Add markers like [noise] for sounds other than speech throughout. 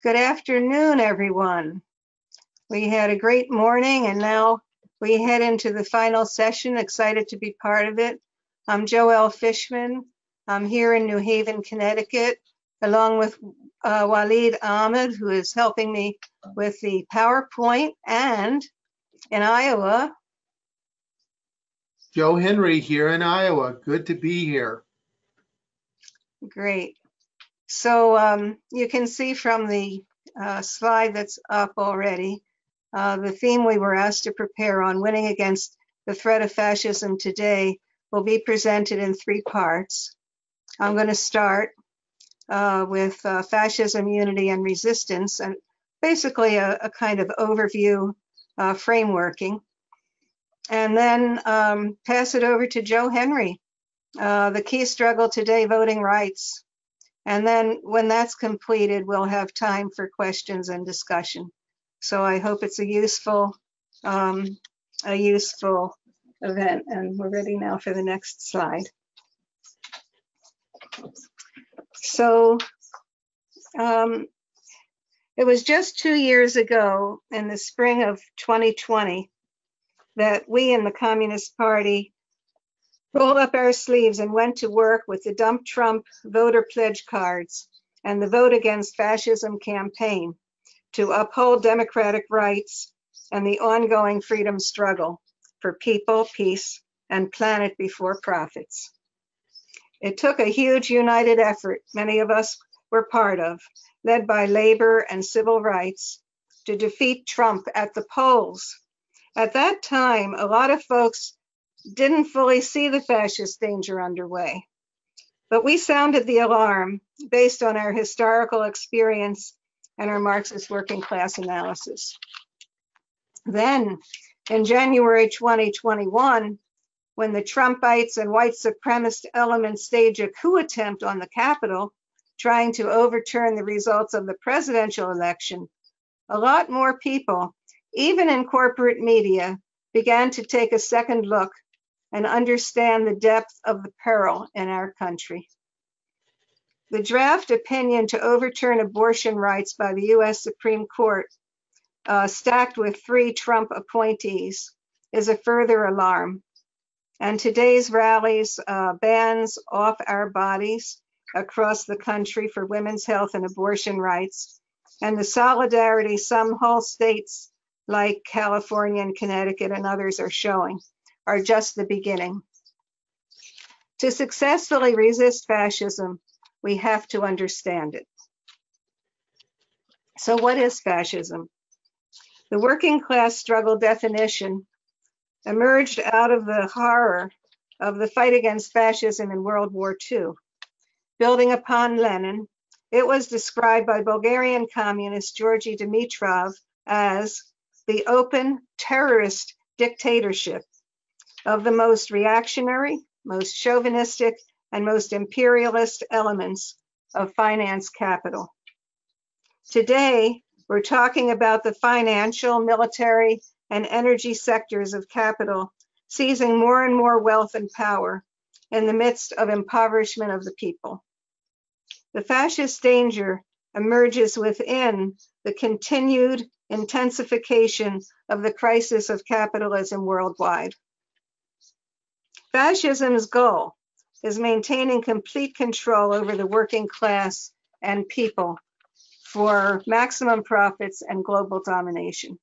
Good afternoon, everyone. We had a great morning and now we head into the final session. Excited to be part of it. I'm Joelle Fishman. I'm here in New Haven, Connecticut, along with uh, Waleed Ahmed, who is helping me with the PowerPoint, and in Iowa, Joe Henry here in Iowa. Good to be here. Great. So um, you can see from the uh, slide that's up already, uh, the theme we were asked to prepare on winning against the threat of fascism today will be presented in three parts. I'm going to start uh, with uh, fascism, unity, and resistance, and basically a, a kind of overview uh, frameworking. And then um, pass it over to Joe Henry, uh, the key struggle today, voting rights. And then when that's completed, we'll have time for questions and discussion. So I hope it's a useful, um, a useful event. And we're ready now for the next slide. So um, it was just two years ago in the spring of 2020 that we in the Communist Party rolled up our sleeves and went to work with the Dump Trump voter pledge cards and the Vote Against Fascism campaign to uphold democratic rights and the ongoing freedom struggle for people, peace, and planet before profits. It took a huge united effort many of us were part of, led by labor and civil rights, to defeat Trump at the polls. At that time, a lot of folks didn't fully see the fascist danger underway. But we sounded the alarm based on our historical experience and our Marxist working class analysis. Then, in January 2021, when the Trumpites and white supremacist elements stage a coup attempt on the Capitol, trying to overturn the results of the presidential election, a lot more people, even in corporate media, began to take a second look and understand the depth of the peril in our country. The draft opinion to overturn abortion rights by the US Supreme Court, uh, stacked with three Trump appointees, is a further alarm. And today's rallies uh, bans off our bodies across the country for women's health and abortion rights, and the solidarity some whole states like California and Connecticut and others are showing are just the beginning. To successfully resist fascism, we have to understand it. So what is fascism? The working class struggle definition emerged out of the horror of the fight against fascism in World War II. Building upon Lenin, it was described by Bulgarian communist Georgy Dimitrov as the open terrorist dictatorship of the most reactionary, most chauvinistic, and most imperialist elements of finance capital. Today, we're talking about the financial, military, and energy sectors of capital seizing more and more wealth and power in the midst of impoverishment of the people. The fascist danger emerges within the continued intensification of the crisis of capitalism worldwide. Fascism's goal is maintaining complete control over the working class and people for maximum profits and global domination.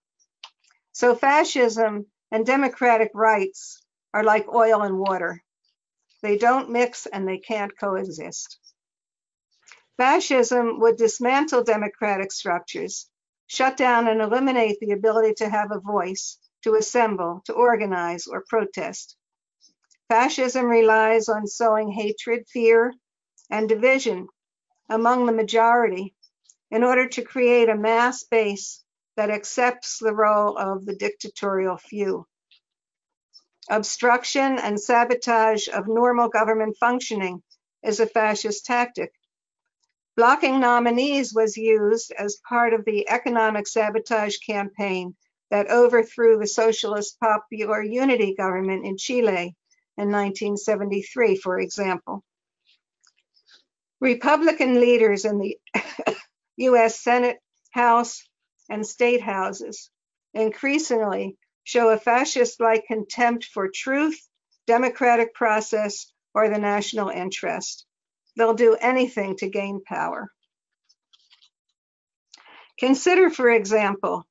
So fascism and democratic rights are like oil and water. They don't mix and they can't coexist. Fascism would dismantle democratic structures, shut down and eliminate the ability to have a voice, to assemble, to organize, or protest. Fascism relies on sowing hatred, fear, and division among the majority in order to create a mass base that accepts the role of the dictatorial few. Obstruction and sabotage of normal government functioning is a fascist tactic. Blocking nominees was used as part of the economic sabotage campaign that overthrew the Socialist Popular Unity government in Chile in 1973, for example. Republican leaders in the [laughs] US Senate House, and state houses increasingly show a fascist-like contempt for truth, democratic process, or the national interest. They'll do anything to gain power. Consider, for example,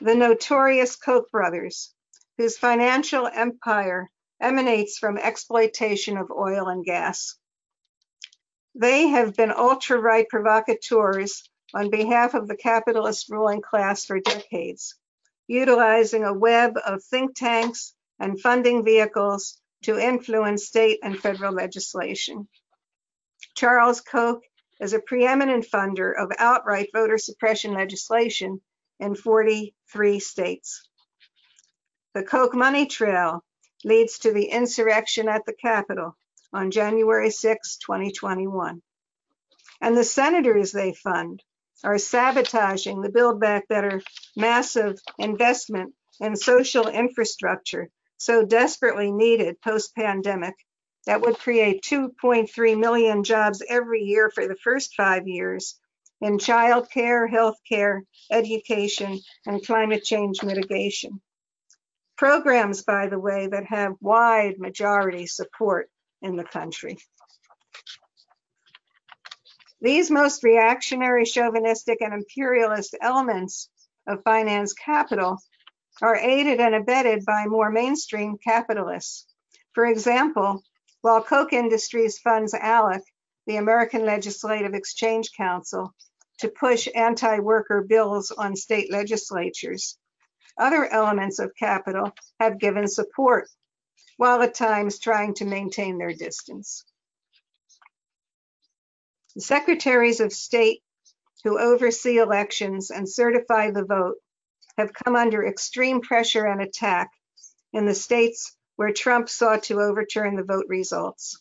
the notorious Koch brothers, whose financial empire emanates from exploitation of oil and gas. They have been ultra-right provocateurs on behalf of the capitalist ruling class for decades, utilizing a web of think tanks and funding vehicles to influence state and federal legislation. Charles Koch is a preeminent funder of outright voter suppression legislation in 43 states. The Koch money trail leads to the insurrection at the Capitol on January 6, 2021. And the senators they fund are sabotaging the Build Back Better massive investment in social infrastructure so desperately needed post-pandemic that would create 2.3 million jobs every year for the first five years in childcare, healthcare, education, and climate change mitigation. Programs, by the way, that have wide majority support in the country. These most reactionary, chauvinistic, and imperialist elements of finance capital are aided and abetted by more mainstream capitalists. For example, while Koch Industries funds ALEC, the American Legislative Exchange Council, to push anti-worker bills on state legislatures, other elements of capital have given support, while at times trying to maintain their distance. The secretaries of state who oversee elections and certify the vote have come under extreme pressure and attack in the states where Trump sought to overturn the vote results.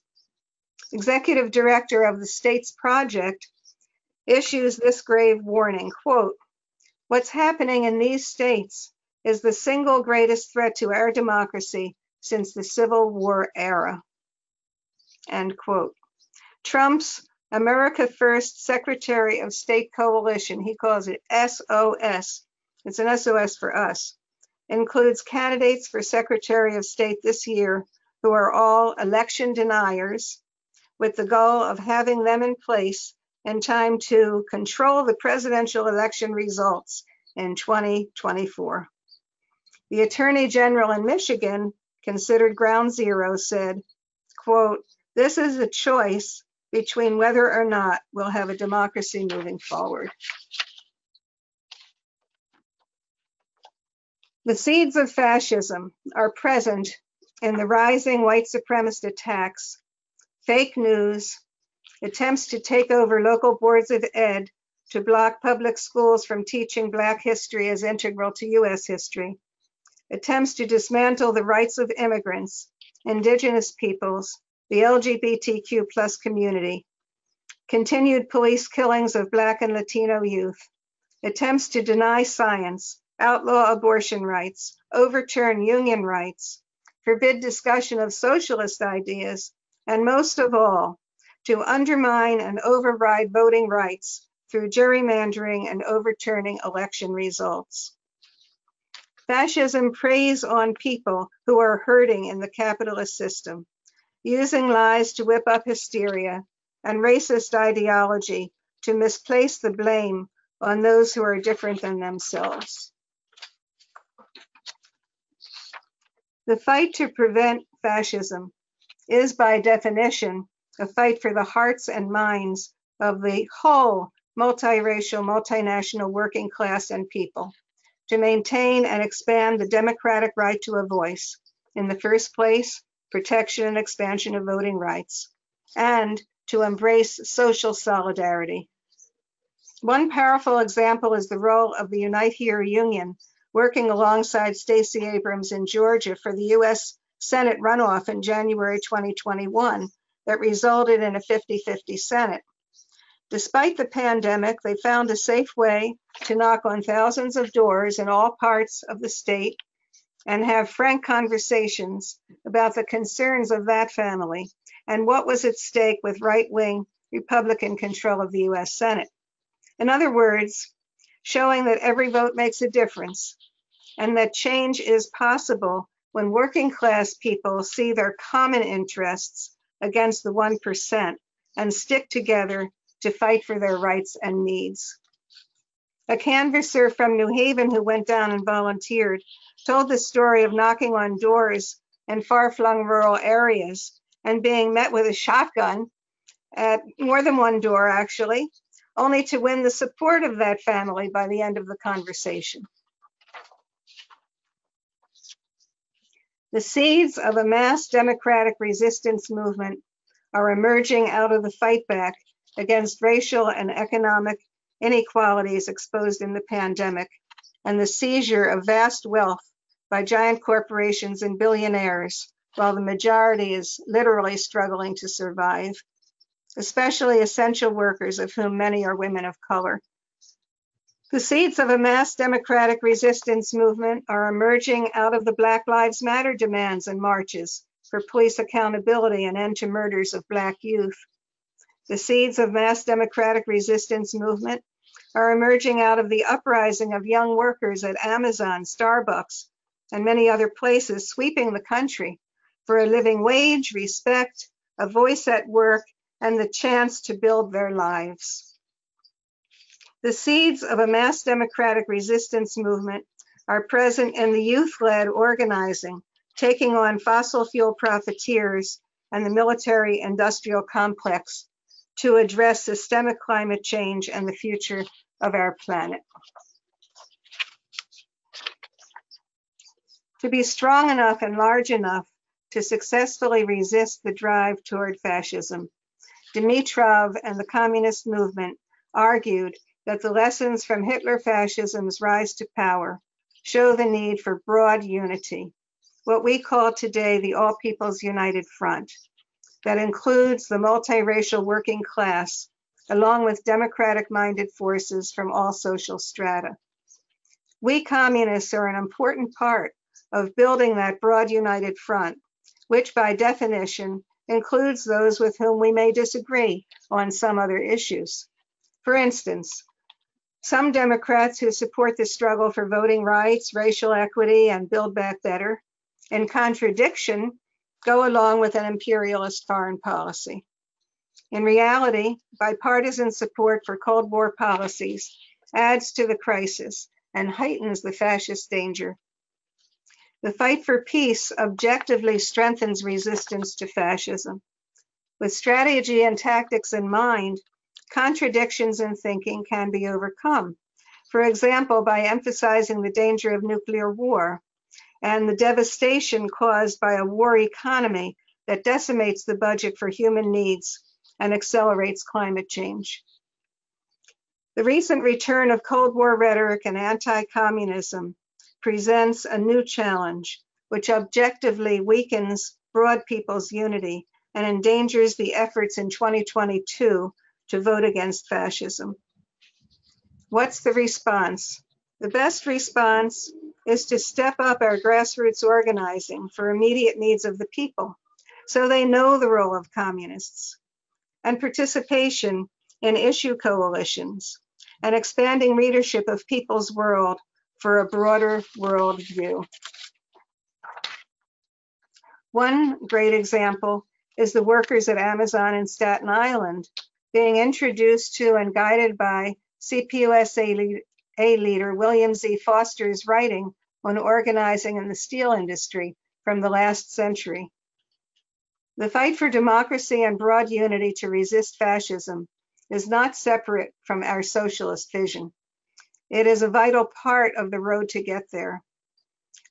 Executive director of the state's project issues this grave warning, quote, what's happening in these states is the single greatest threat to our democracy since the Civil War era, end quote. Trump's America First Secretary of State Coalition, he calls it SOS, it's an SOS for us, includes candidates for Secretary of State this year who are all election deniers with the goal of having them in place in time to control the presidential election results in 2024. The Attorney General in Michigan, considered ground zero, said, quote, this is a choice between whether or not we'll have a democracy moving forward. The seeds of fascism are present in the rising white supremacist attacks, fake news, attempts to take over local boards of ed to block public schools from teaching Black history as integral to US history, attempts to dismantle the rights of immigrants, indigenous peoples, the LGBTQ plus community, continued police killings of Black and Latino youth, attempts to deny science, outlaw abortion rights, overturn union rights, forbid discussion of socialist ideas, and most of all, to undermine and override voting rights through gerrymandering and overturning election results. Fascism preys on people who are hurting in the capitalist system using lies to whip up hysteria and racist ideology to misplace the blame on those who are different than themselves. The fight to prevent fascism is by definition a fight for the hearts and minds of the whole multiracial, multinational working class and people to maintain and expand the democratic right to a voice. In the first place, protection and expansion of voting rights, and to embrace social solidarity. One powerful example is the role of the Unite Here Union working alongside Stacey Abrams in Georgia for the US Senate runoff in January 2021 that resulted in a 50-50 Senate. Despite the pandemic, they found a safe way to knock on thousands of doors in all parts of the state and have frank conversations about the concerns of that family and what was at stake with right wing Republican control of the US Senate. In other words, showing that every vote makes a difference and that change is possible when working class people see their common interests against the 1% and stick together to fight for their rights and needs. A canvasser from New Haven who went down and volunteered told the story of knocking on doors in far-flung rural areas and being met with a shotgun at more than one door, actually, only to win the support of that family by the end of the conversation. The seeds of a mass democratic resistance movement are emerging out of the fight back against racial and economic inequalities exposed in the pandemic and the seizure of vast wealth by giant corporations and billionaires, while the majority is literally struggling to survive, especially essential workers, of whom many are women of color. The seeds of a mass democratic resistance movement are emerging out of the Black Lives Matter demands and marches for police accountability and end to murders of Black youth. The seeds of mass democratic resistance movement are emerging out of the uprising of young workers at Amazon, Starbucks, and many other places sweeping the country for a living wage, respect, a voice at work, and the chance to build their lives. The seeds of a mass democratic resistance movement are present in the youth-led organizing, taking on fossil fuel profiteers and the military industrial complex to address systemic climate change and the future of our planet. To be strong enough and large enough to successfully resist the drive toward fascism, Dimitrov and the communist movement argued that the lessons from Hitler fascism's rise to power show the need for broad unity, what we call today the All People's United Front, that includes the multiracial working class, along with democratic-minded forces from all social strata. We communists are an important part of building that broad united front, which by definition includes those with whom we may disagree on some other issues. For instance, some Democrats who support the struggle for voting rights, racial equity, and Build Back Better, in contradiction, go along with an imperialist foreign policy. In reality, bipartisan support for Cold War policies adds to the crisis and heightens the fascist danger. The fight for peace objectively strengthens resistance to fascism. With strategy and tactics in mind, contradictions in thinking can be overcome. For example, by emphasizing the danger of nuclear war and the devastation caused by a war economy that decimates the budget for human needs and accelerates climate change. The recent return of Cold War rhetoric and anti-communism presents a new challenge, which objectively weakens broad people's unity and endangers the efforts in 2022 to vote against fascism. What's the response? The best response is to step up our grassroots organizing for immediate needs of the people so they know the role of communists and participation in issue coalitions and expanding readership of People's World for a broader world view. One great example is the workers at Amazon in Staten Island being introduced to and guided by CPUSA leader William Z. Foster's writing on organizing in the steel industry from the last century. The fight for democracy and broad unity to resist fascism is not separate from our socialist vision. It is a vital part of the road to get there.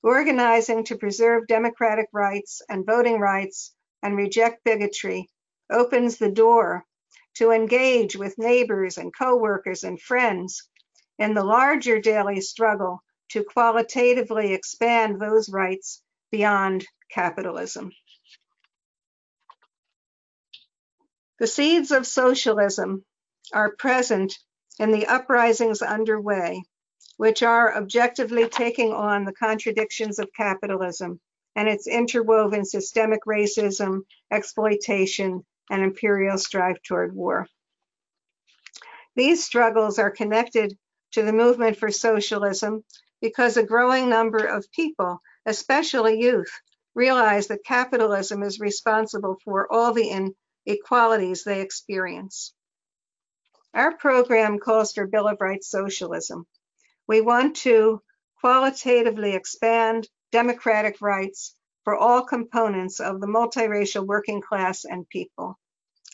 Organizing to preserve democratic rights and voting rights and reject bigotry opens the door to engage with neighbors and coworkers and friends in the larger daily struggle to qualitatively expand those rights beyond capitalism. The seeds of socialism are present in the uprisings underway, which are objectively taking on the contradictions of capitalism and its interwoven systemic racism, exploitation, and imperial strive toward war. These struggles are connected to the movement for socialism because a growing number of people, especially youth, realize that capitalism is responsible for all the inequalities they experience. Our program calls for Bill of Rights socialism. We want to qualitatively expand democratic rights for all components of the multiracial working class and people.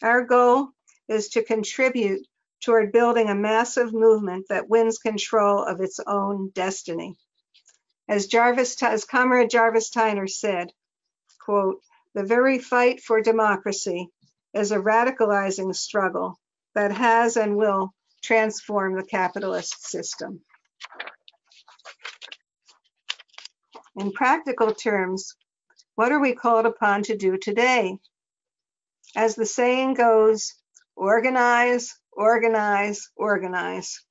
Our goal is to contribute toward building a massive movement that wins control of its own destiny. As Jarvis, as Comrade Jarvis Tyner said, quote, the very fight for democracy is a radicalizing struggle that has and will transform the capitalist system. In practical terms, what are we called upon to do today? As the saying goes, organize, organize, organize.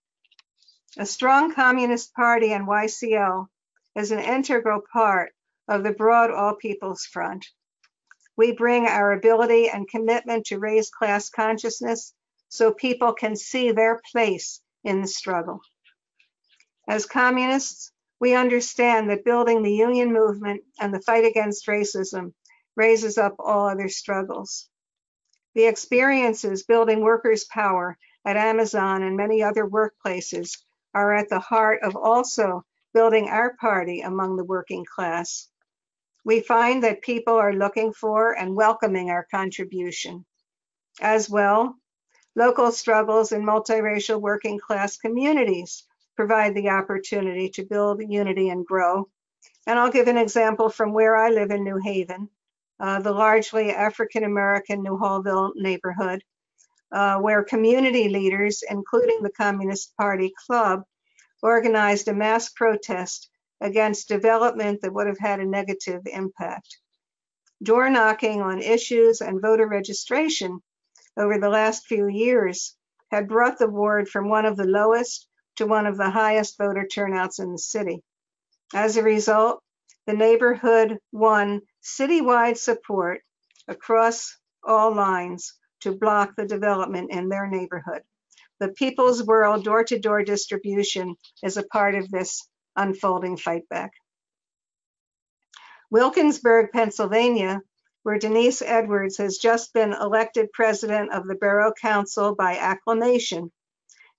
A strong Communist Party and YCL is an integral part of the broad All People's Front. We bring our ability and commitment to raise class consciousness so people can see their place in the struggle. As communists, we understand that building the union movement and the fight against racism raises up all other struggles. The experiences building workers' power at Amazon and many other workplaces are at the heart of also building our party among the working class. We find that people are looking for and welcoming our contribution. As well, local struggles in multiracial working class communities provide the opportunity to build unity and grow. And I'll give an example from where I live in New Haven, uh, the largely African American Newhallville neighborhood, uh, where community leaders, including the Communist Party Club, organized a mass protest against development that would have had a negative impact. Door knocking on issues and voter registration over the last few years had brought the ward from one of the lowest to one of the highest voter turnouts in the city. As a result, the neighborhood won citywide support across all lines to block the development in their neighborhood. The People's World door-to-door distribution is a part of this unfolding fight back. Wilkinsburg, Pennsylvania, where Denise Edwards has just been elected president of the Borough Council by acclamation,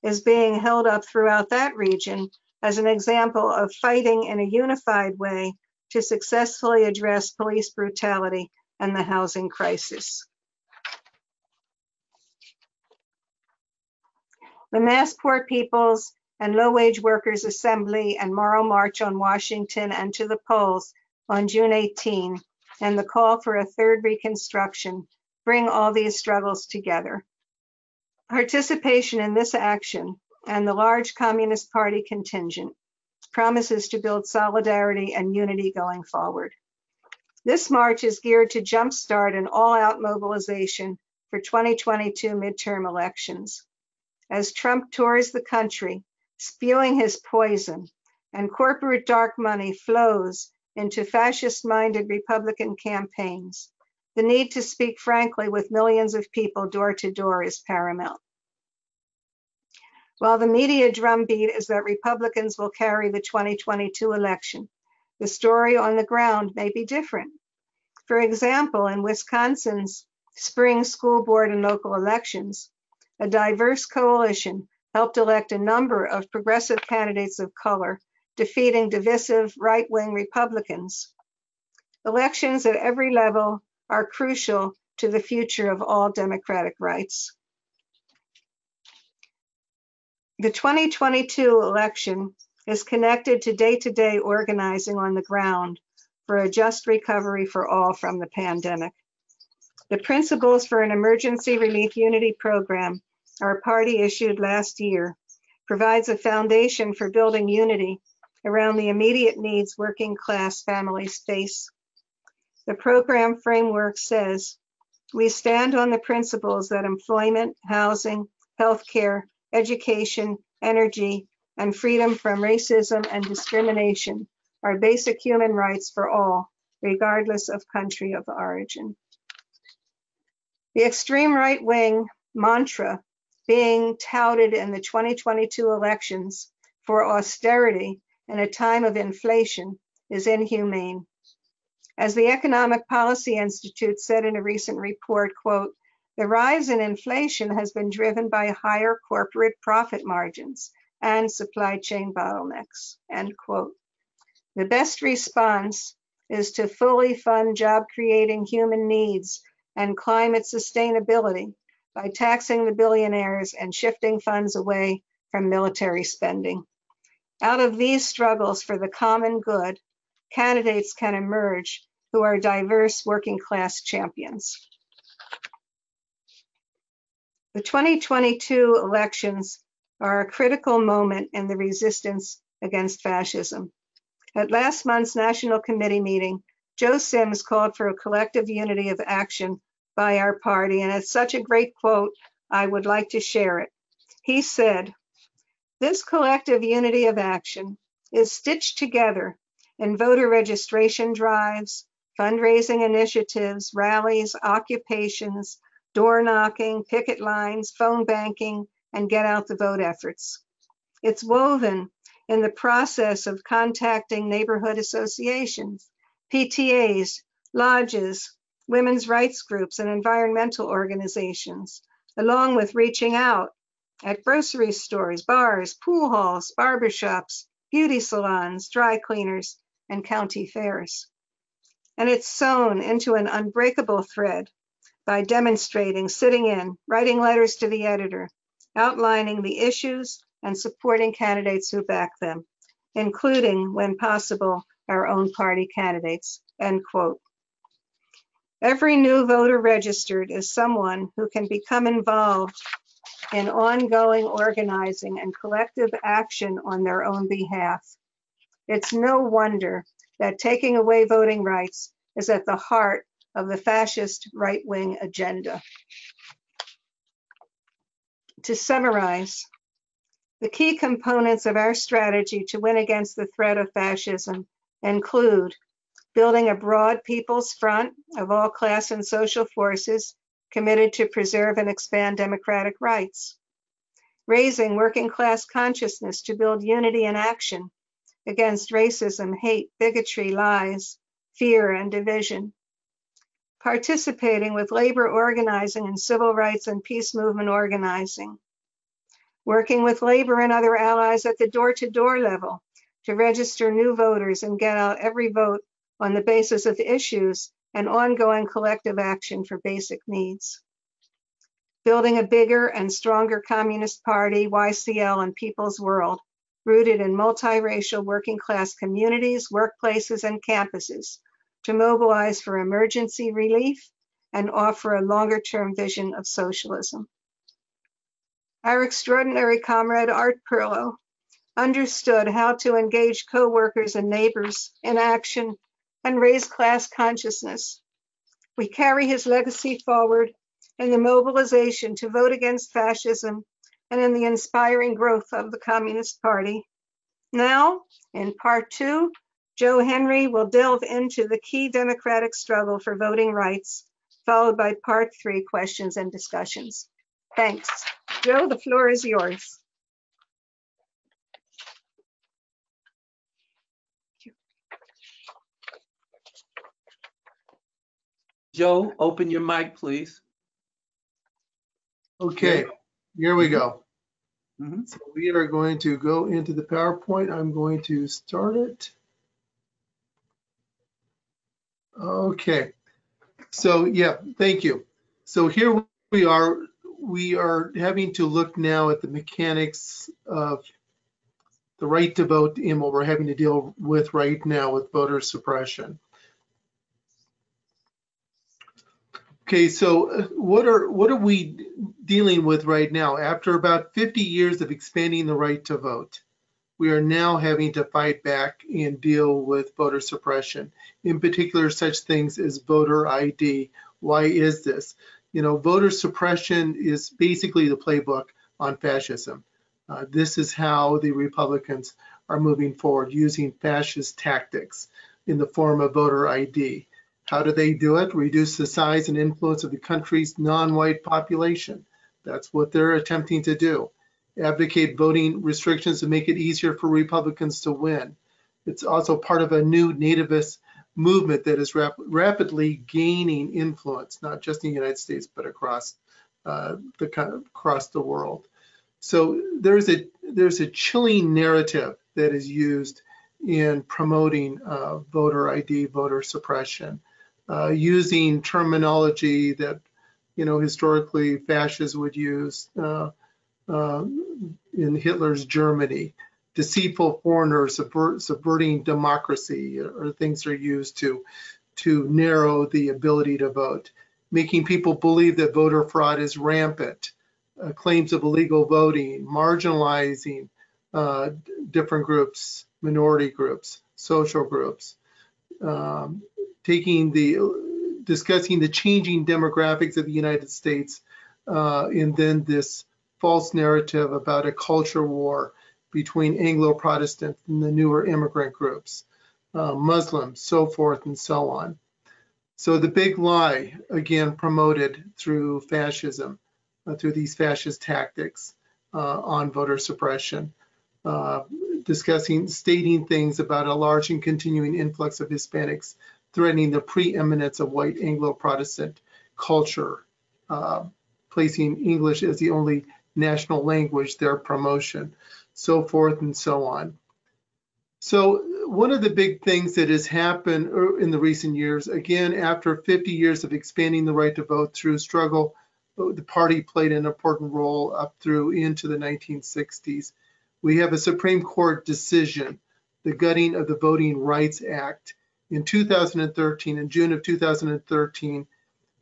is being held up throughout that region as an example of fighting in a unified way to successfully address police brutality and the housing crisis. The Mass Poor Peoples and Low Wage Workers Assembly and Moral March on Washington and to the polls on June 18 and the call for a third Reconstruction bring all these struggles together. Participation in this action and the large Communist Party contingent promises to build solidarity and unity going forward. This march is geared to jumpstart an all-out mobilization for 2022 midterm elections. As Trump tours the country, spewing his poison, and corporate dark money flows into fascist-minded Republican campaigns, the need to speak frankly with millions of people door to door is paramount. While the media drumbeat is that Republicans will carry the 2022 election, the story on the ground may be different. For example, in Wisconsin's spring school board and local elections, a diverse coalition helped elect a number of progressive candidates of color, defeating divisive right-wing Republicans. Elections at every level are crucial to the future of all democratic rights. The 2022 election is connected to day-to-day organizing on the ground for a just recovery for all from the pandemic. The principles for an emergency relief unity program our party issued last year provides a foundation for building unity around the immediate needs working class families face. The program framework says, we stand on the principles that employment, housing, healthcare, education, energy, and freedom from racism and discrimination are basic human rights for all, regardless of country of origin. The extreme right wing mantra being touted in the 2022 elections for austerity in a time of inflation is inhumane. As the Economic Policy Institute said in a recent report, quote, the rise in inflation has been driven by higher corporate profit margins and supply chain bottlenecks, end quote. The best response is to fully fund job creating human needs and climate sustainability by taxing the billionaires and shifting funds away from military spending. Out of these struggles for the common good, candidates can emerge who are diverse working class champions. The 2022 elections are a critical moment in the resistance against fascism. At last month's National Committee meeting, Joe Sims called for a collective unity of action by our party, and it's such a great quote, I would like to share it. He said, This collective unity of action is stitched together in voter registration drives, fundraising initiatives, rallies, occupations, door knocking, picket lines, phone banking, and get out the vote efforts. It's woven in the process of contacting neighborhood associations, PTAs, lodges, women's rights groups, and environmental organizations, along with reaching out at grocery stores, bars, pool halls, barbershops, beauty salons, dry cleaners, and county fairs. And it's sewn into an unbreakable thread by demonstrating, sitting in, writing letters to the editor, outlining the issues and supporting candidates who back them, including, when possible, our own party candidates, end quote. Every new voter registered is someone who can become involved in ongoing organizing and collective action on their own behalf. It's no wonder that taking away voting rights is at the heart of the fascist right-wing agenda. To summarize, the key components of our strategy to win against the threat of fascism include building a broad people's front of all class and social forces committed to preserve and expand democratic rights, raising working class consciousness to build unity and action against racism, hate, bigotry, lies, fear, and division, participating with labor organizing and civil rights and peace movement organizing, working with labor and other allies at the door-to-door level to register new voters and get out every vote on the basis of issues and ongoing collective action for basic needs. Building a bigger and stronger Communist Party, YCL, and People's World, rooted in multiracial working class communities, workplaces, and campuses to mobilize for emergency relief and offer a longer term vision of socialism. Our extraordinary comrade Art Perlo understood how to engage co-workers and neighbors in action and raise class consciousness. We carry his legacy forward in the mobilization to vote against fascism and in the inspiring growth of the Communist Party. Now, in part two, Joe Henry will delve into the key democratic struggle for voting rights, followed by part three questions and discussions. Thanks. Joe, the floor is yours. Joe, open your mic, please. Okay, here we go. Mhm. So we are going to go into the PowerPoint. I'm going to start it. Okay, so yeah, thank you. So here we are, we are having to look now at the mechanics of the right to vote and what we're having to deal with right now with voter suppression. Okay, so uh, what are what are we dealing with right now? After about 50 years of expanding the right to vote, we are now having to fight back and deal with voter suppression. In particular, such things as voter ID. Why is this? You know, voter suppression is basically the playbook on fascism. Uh, this is how the Republicans are moving forward, using fascist tactics in the form of voter ID. How do they do it? Reduce the size and influence of the country's non-white population. That's what they're attempting to do. Advocate voting restrictions to make it easier for Republicans to win. It's also part of a new nativist movement that is rap- rapidly gaining influence, not just in the United States, but across uh, the across the world. So there's a there's a chilling narrative that is used in promoting uh, voter ID, voter suppression, uh, using terminology that you know historically fascists would use uh, in Hitler's Germany. Deceitful foreigners subvert, subverting democracy, or things are used to to narrow the ability to vote, making people believe that voter fraud is rampant, uh, claims of illegal voting, marginalizing uh, different groups, minority groups, social groups, um, taking the discussing the changing demographics of the United States, uh, and then this false narrative about a culture war between Anglo-Protestant and the newer immigrant groups, uh, Muslims, so forth and so on. So the big lie, again, promoted through fascism, uh, through these fascist tactics uh, on voter suppression, uh, discussing, stating things about a large and continuing influx of Hispanics threatening the preeminence of white Anglo-Protestant culture, uh, placing English as the only national language, their promotion, so forth and so on. So one of the big things that has happened er, in the recent years, again, after 50 years of expanding the right to vote through struggle, the party played an important role up through into the 1960s. We have a Supreme Court decision, the gutting of the Voting Rights Act in 2013, in June of 2013,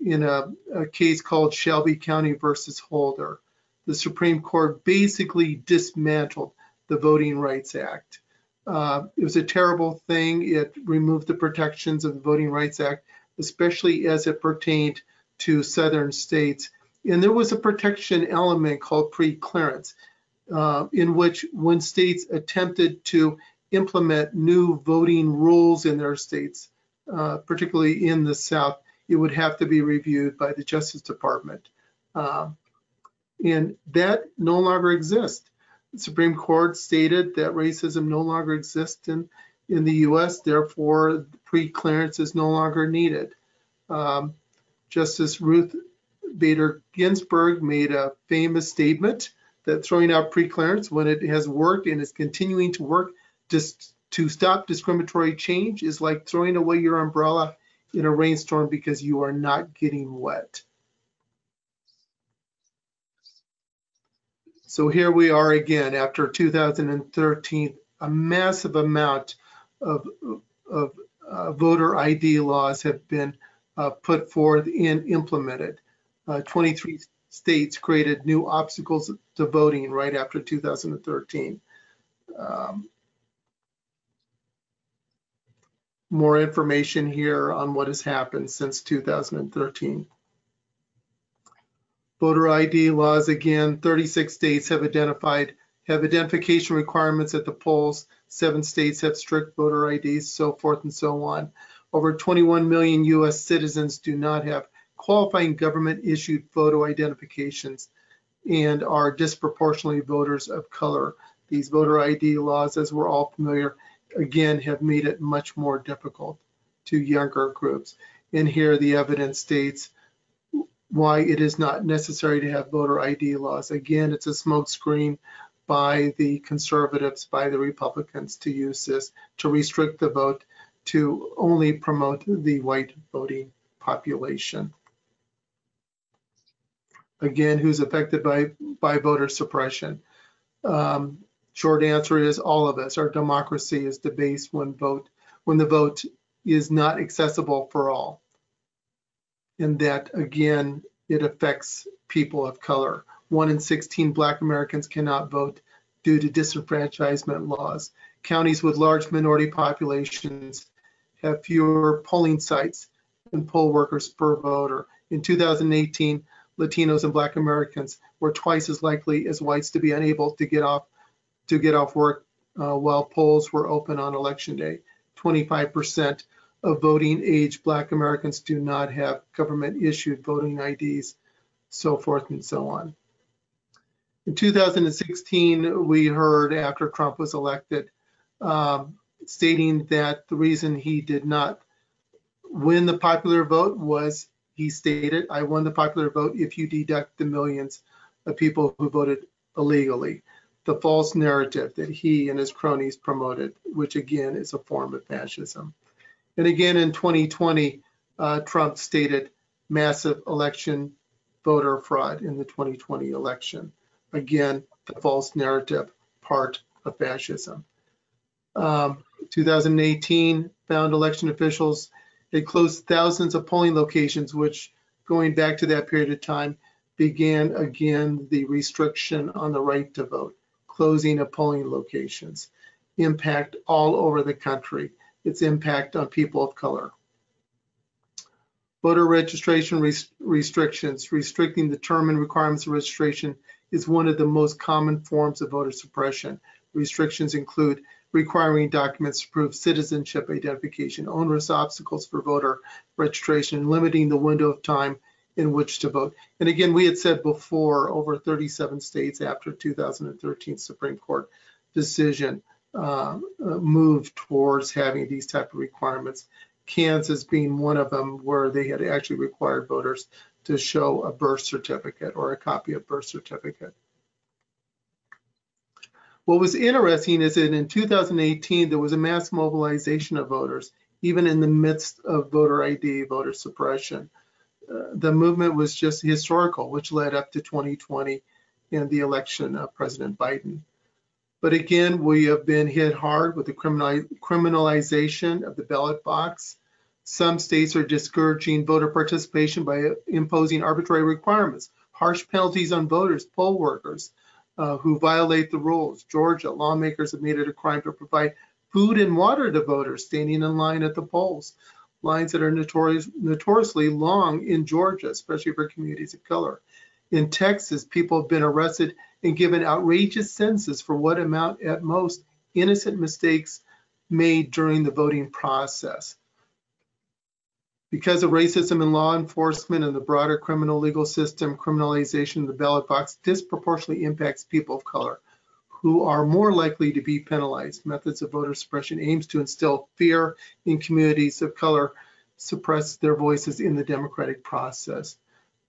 in a, a case called Shelby County versus Holder the Supreme Court basically dismantled the Voting Rights Act. Uh, it was a terrible thing. It removed the protections of the Voting Rights Act, especially as it pertained to southern states. And there was a protection element called pre-clearance, uh, in which when states attempted to implement new voting rules in their states, uh, particularly in the South, it would have to be reviewed by the Justice Department. Um, and that no longer exists. The Supreme Court stated that racism no longer exists in, in the US, therefore pre-clearance is no longer needed. Um, Justice Ruth Bader Ginsburg made a famous statement that throwing out pre-clearance when it has worked and is continuing to work just to stop discriminatory change is like throwing away your umbrella in a rainstorm because you are not getting wet. So here we are again after 2013, a massive amount of, of uh, voter ID laws have been uh, put forth and implemented. Uh, 23 states created new obstacles to voting right after 2013. Um, more information here on what has happened since 2013 voter ID laws, again, 36 states have identified, have identification requirements at the polls. Seven states have strict voter IDs, so forth and so on. Over 21 million US citizens do not have qualifying government issued photo identifications and are disproportionately voters of color. These voter ID laws, as we're all familiar, again, have made it much more difficult to younger groups. And here the evidence states why it is not necessary to have voter ID laws. Again, it's a smokescreen by the conservatives, by the Republicans to use this to restrict the vote to only promote the white voting population. Again, who's affected by, by voter suppression? Um, short answer is all of us. Our democracy is debased when vote when the vote is not accessible for all and that again, it affects people of color. One in 16 Black Americans cannot vote due to disenfranchisement laws. Counties with large minority populations have fewer polling sites and poll workers per voter. In 2018, Latinos and Black Americans were twice as likely as whites to be unable to get off to get off work uh, while polls were open on election day. 25% of voting age Black Americans do not have government issued voting IDs, so forth and so on. In 2016, we heard after Trump was elected, um, stating that the reason he did not win the popular vote was, he stated, I won the popular vote if you deduct the millions of people who voted illegally. The false narrative that he and his cronies promoted, which again is a form of fascism. And again, in 2020, uh, Trump stated massive election voter fraud in the 2020 election. Again, the false narrative part of fascism. Um, 2018 found election officials had closed thousands of polling locations, which going back to that period of time began again the restriction on the right to vote, closing of polling locations, impact all over the country, its impact on people of color. Voter registration res- restrictions, restricting the term and requirements of registration is one of the most common forms of voter suppression. Restrictions include requiring documents to prove citizenship identification, onerous obstacles for voter registration, limiting the window of time in which to vote. And again, we had said before, over 37 states after 2013 Supreme Court decision uh, uh, moved towards having these type of requirements. Kansas being one of them where they had actually required voters to show a birth certificate or a copy of birth certificate. What was interesting is that in 2018, there was a mass mobilization of voters, even in the midst of voter ID, voter suppression. Uh, the movement was just historical, which led up to 2020 and the election of President Biden. But again, we have been hit hard with the criminalization of the ballot box. Some states are discouraging voter participation by imposing arbitrary requirements, harsh penalties on voters, poll workers uh, who violate the rules. Georgia, lawmakers have made it a crime to provide food and water to voters standing in line at the polls, lines that are notorious, notoriously long in Georgia, especially for communities of color. In Texas, people have been arrested and given outrageous sentences for what amount at most innocent mistakes made during the voting process. Because of racism in law enforcement and the broader criminal legal system, criminalization of the ballot box disproportionately impacts people of color who are more likely to be penalized. Methods of voter suppression aims to instill fear in communities of color, suppress their voices in the democratic process.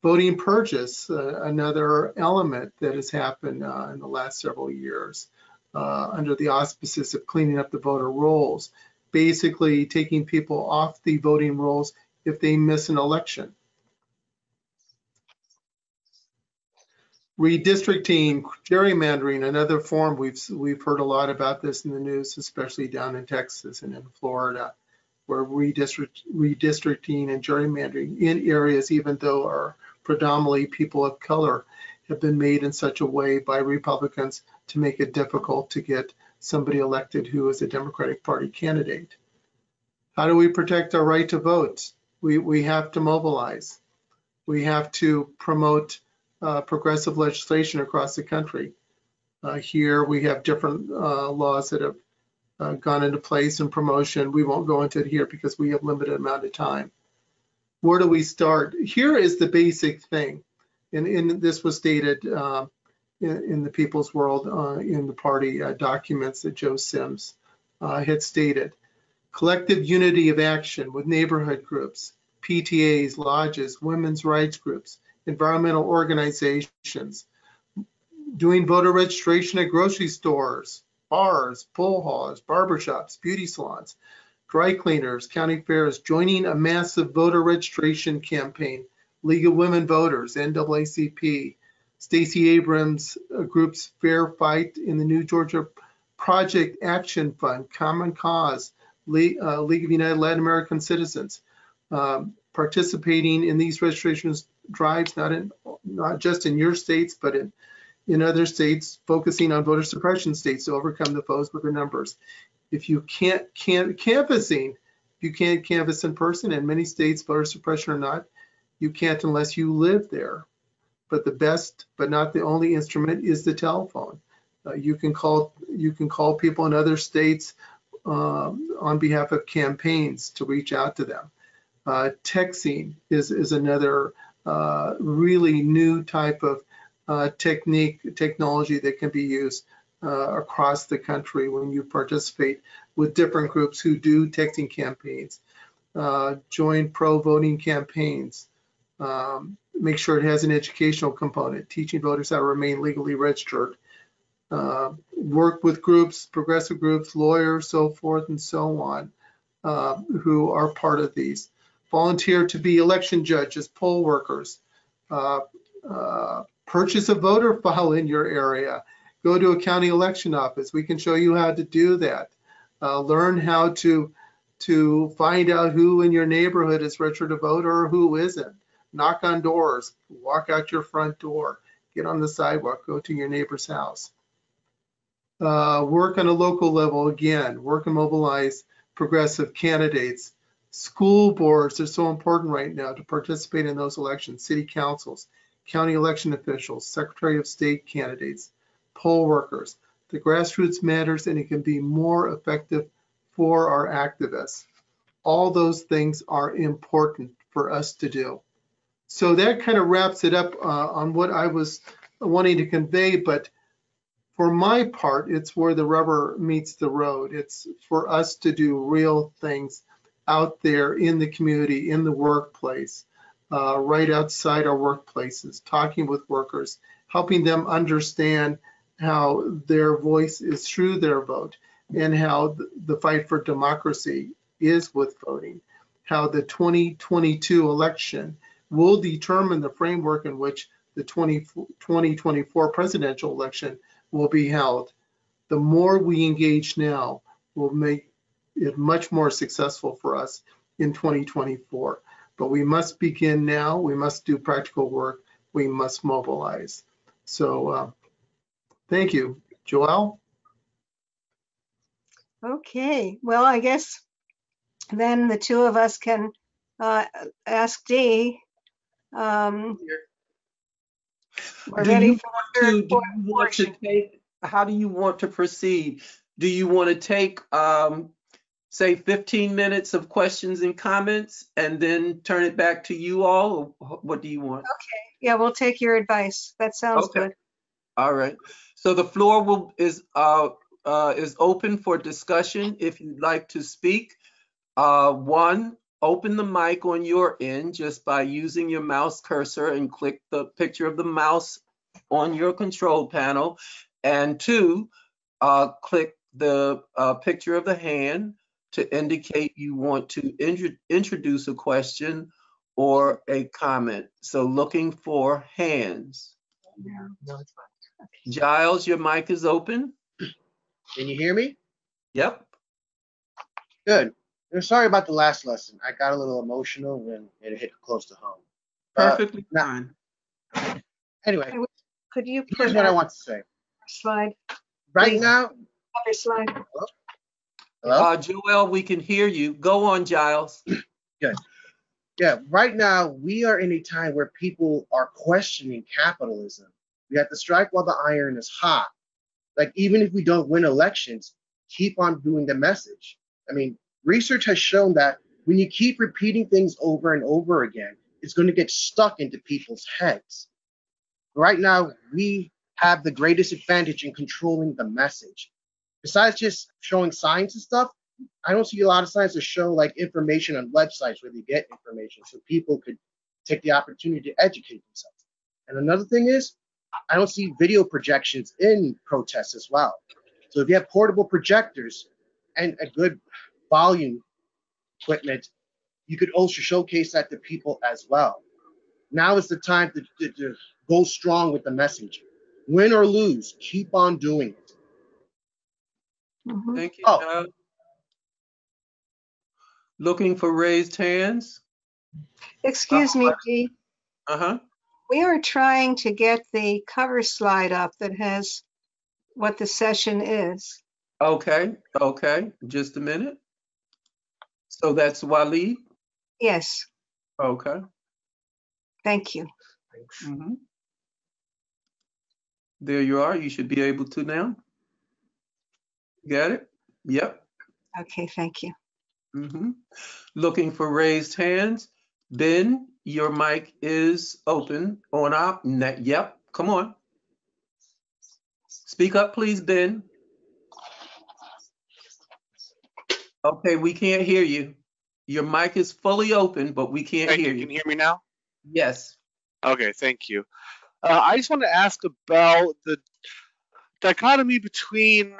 Voting purges, uh, another element that has happened uh, in the last several years uh, under the auspices of cleaning up the voter rolls, basically taking people off the voting rolls if they miss an election. Redistricting, gerrymandering, another form we've we've heard a lot about this in the news, especially down in Texas and in Florida, where redistrict, redistricting and gerrymandering in areas, even though are predominantly people of color, have been made in such a way by Republicans to make it difficult to get somebody elected who is a Democratic Party candidate. How do we protect our right to vote? We, we have to mobilize. We have to promote uh, progressive legislation across the country. Uh, here we have different uh, laws that have uh, gone into place and promotion. We won't go into it here because we have limited amount of time. Where do we start? Here is the basic thing, and, and this was stated uh, in, in, the People's World uh, in the party documents that Joe Sims had stated. Collective unity of action with neighborhood groups, PTAs, lodges, women's rights groups, environmental organizations, doing voter registration at grocery stores, bars, pool halls, barbershops, beauty salons, dry cleaners, county fairs, joining a massive voter registration campaign, League of Women Voters, NAACP, Stacey Abrams uh, Group's Fair Fight in the New Georgia Project Action Fund, Common Cause, League, uh, League of United Latin American Citizens, um, participating in these registrations drives, not in not just in your states, but in in other states, focusing on voter suppression states to overcome the foes with their numbers. If you can't can't canvassing, if you can't canvass in person, in many states, voter suppression or not, you can't unless you live there. But the best, but not the only instrument, is the telephone. Uh, you can call you can call people in other states um, on behalf of campaigns to reach out to them. Uh, texting is, is another uh, really new type of uh, technique, technology that can be used uh, across the country when you participate with different groups who do texting campaigns. Uh, join pro voting campaigns. Um, make sure it has an educational component, teaching voters how to remain legally registered. Uh, work with groups, progressive groups, lawyers, so forth and so on, uh, who are part of these. Volunteer to be election judges, poll workers. Uh, uh, purchase a voter file in your area. Go to a county election office. We can show you how to do that. Uh, learn how to to find out who in your neighborhood is registered to vote or who isn't. Knock on doors, walk out your front door, get on the sidewalk, go to your neighbor's house. Uh, work on a local level again, work and mobilize progressive candidates. School boards are so important right now to participate in those elections, city councils, county election officials, secretary of state candidates, poll workers. The grassroots matters and it can be more effective for our activists. All those things are important for us to do. So that kind of wraps it up uh, on what I was wanting to convey, but for my part, it's where the rubber meets the road. It's for us to do real things out there in the community, in the workplace, uh, right outside our workplaces, talking with workers, helping them understand how their voice is through their vote and how the fight for democracy is with voting, how the 2022 election will determine the framework in which the 20, 2024 presidential election will be held. The more we engage now will make it much more successful for us in 2024. But we must begin now. We must do practical work. We must mobilize. So uh, thank you. Joelle? Okay, well, I guess then the two of us can uh, ask Dee. um, We're Do ready you for want the to, do you want to take, how do you want to proceed? Do you want to take, um, say 15 minutes of questions and comments and then turn it back to you all? Or what do you want? Okay, yeah, we'll take your advice. That sounds Okay. good. All right. So the floor will, is, uh, uh, is open for discussion. If you'd like to speak, uh, one, open the mic on your end just by using your mouse cursor and click the picture of the mouse on your control panel. And two, uh, click the, uh, picture of the hand to indicate you want to intro- introduce a question or a comment. So looking for hands. Giles, your mic is open. Can you hear me? Yep. Good. I'm sorry about the last lesson. I got a little emotional when it hit close to home. Uh, Perfectly now- fine. anyway, Could you here's what I want to say. slide, Right Please. now, other slide? hello? Uh, Joelle, we can hear you. Go on, Giles. [clears throat] yeah, right now we are in a time where people are questioning capitalism. We have to strike while the iron is hot. Like even if we don't win elections, keep on doing the message. I mean, research has shown that when you keep repeating things over and over again, it's going to get stuck into people's heads. Right now, we have the greatest advantage in controlling the message. Besides just showing signs and stuff, I don't see a lot of signs to show like information on websites where they get information so people could take the opportunity to educate themselves. And another thing is, I don't see video projections in protests as well. So if you have portable projectors and a good volume equipment, you could also showcase that to people as well. Now is the time to, to, to go strong with the message. Win or lose, keep on doing it. Mhm. Thank you, Oh. Giles. Looking for raised hands? Excuse me, Dee. Uh-huh. We are trying to get the cover slide up that has what the session is. Okay, okay. Just a minute. So that's Waleed? Yes, Okay. thank you. Mhm. There you are. You should be able to now. Got it? Yep. Okay, thank you. hmm Looking for raised hands. Ben, your mic is open on up. Yep, Come on. Speak up, please, Ben. Okay, we can't hear you. Your mic is fully open, but we can't Thank hear you. Can you you. hear me now? Yes. Okay, thank you. Uh, I just want to ask about the dichotomy between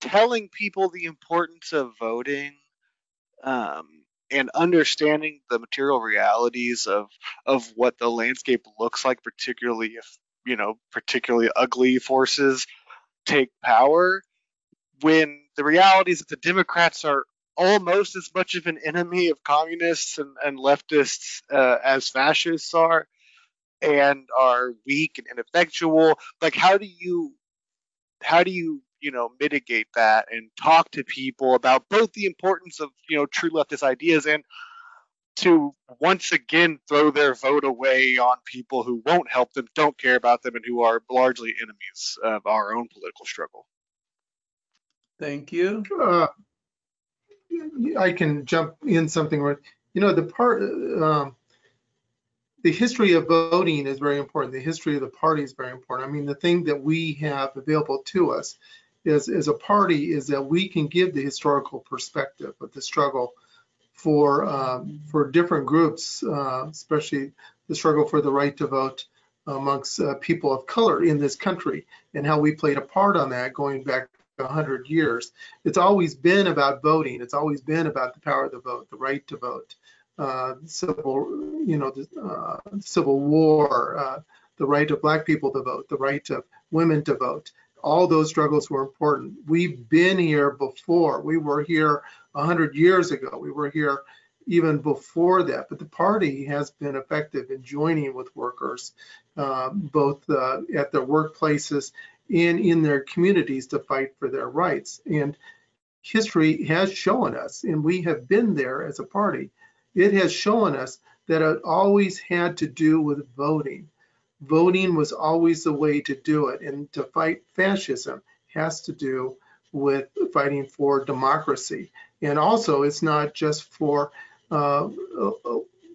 telling people the importance of voting um, and understanding the material realities of of what the landscape looks like, particularly if you know particularly ugly forces take power. When the reality is that the Democrats are almost as much of an enemy of communists and, and leftists uh, as fascists are and are weak and ineffectual like how do you how do you you know mitigate that and talk to people about both the importance of you know true leftist ideas and to once again throw their vote away on people who won't help them don't care about them and who are largely enemies of our own political struggle Thank you. Uh, I can jump in something where, you know, the part, um, the history of voting is very important. The history of the party is very important. I mean, the thing that we have available to us is, as a party, is that we can give the historical perspective of the struggle for um, for different groups, uh, especially the struggle for the right to vote amongst uh, people of color in this country, and how we played a part on that going back 100 years. It's always been about voting. It's always been about the power of the vote, the right to vote, uh, civil, you know, the, uh, civil war, uh, the right of black people to vote, the right of women to vote. All those struggles were important. We've been here before. We were here 100 years ago. We were here even before that. But the party has been effective in joining with workers, uh, both uh, at their workplaces and in their communities to fight for their rights. And history has shown us, and we have been there as a party, it has shown us that it always had to do with voting. Voting was always the way to do it. And to fight fascism has to do with fighting for democracy. And also, it's not just for uh, uh,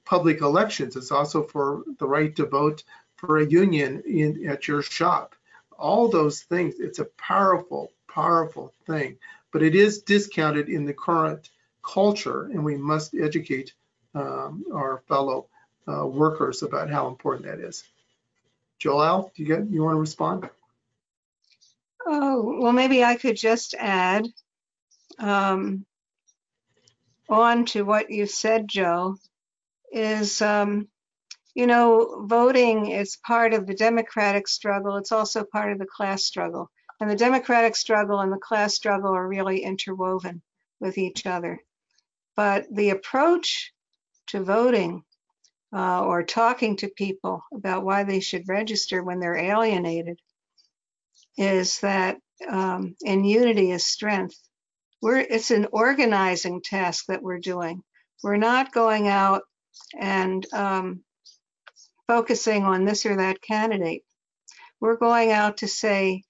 public elections, it's also for the right to vote for a union in, at your shop all those things. It's a powerful, powerful thing, but it is discounted in the current culture, and we must educate um, our fellow uh, workers about how important that is. Joelle, do you get you want to respond? Oh, well, maybe I could just add um, on to what you said, Joe, is, um, you know, voting is part of the democratic struggle. It's also part of the class struggle. And the democratic struggle and the class struggle are really interwoven with each other. But the approach to voting uh, or talking to people about why they should register when they're alienated is that um, in unity is strength. We're, it's an organizing task that we're doing. We're not going out and um, focusing on this or that candidate. We're going out to say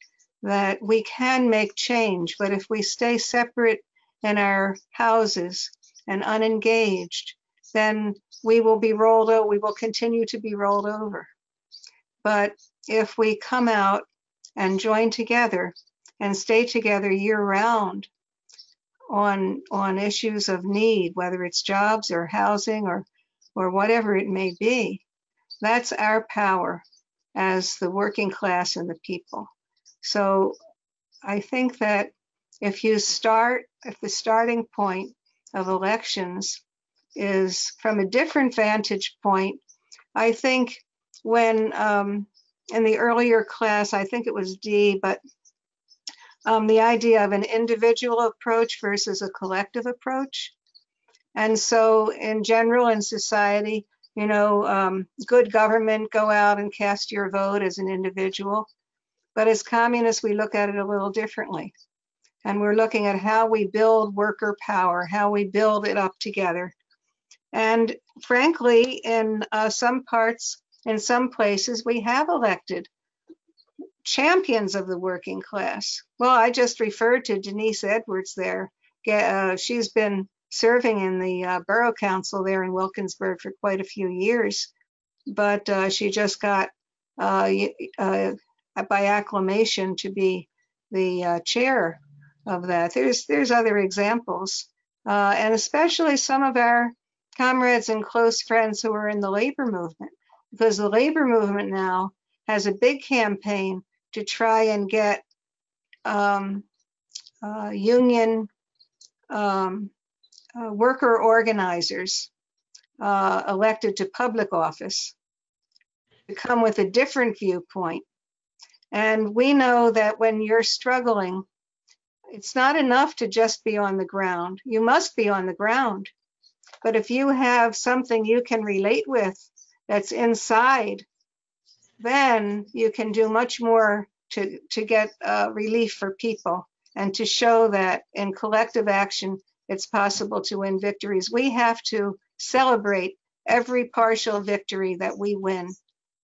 that we can make change, but if we stay separate in our houses and unengaged, then we will be rolled over, we will continue to be rolled over. But if we come out and join together and stay together year round on on issues of need, whether it's jobs or housing or or whatever it may be, that's our power as the working class and the people. So I think that if you start, if the starting point of elections is from a different vantage point, I think when um, in the earlier class, I think it was D, but um, the idea of an individual approach versus a collective approach. And so in general in society, you know, um, good government, go out and cast your vote as an individual. But as communists, we look at it a little differently. And we're looking at how we build worker power, how we build it up together. And frankly, in uh, some parts, in some places, we have elected champions of the working class. Well, I just referred to Denise Edwards there. Uh, she's been serving in the uh, borough council there in Wilkinsburg for quite a few years, but uh, she just got uh, uh, by acclamation to be the uh, chair of that. There's there's other examples, and especially some of our comrades and close friends who are in the labor movement, because the labor movement now has a big campaign to try and get um, uh, union um, uh, worker organizers uh, elected to public office to come with a different viewpoint. And we know that when you're struggling, it's not enough to just be on the ground. You must be on the ground. But if you have something you can relate with that's inside, then you can do much more to, to get uh, relief for people and to show that in collective action, it's possible to win victories. We have to celebrate every partial victory that we win,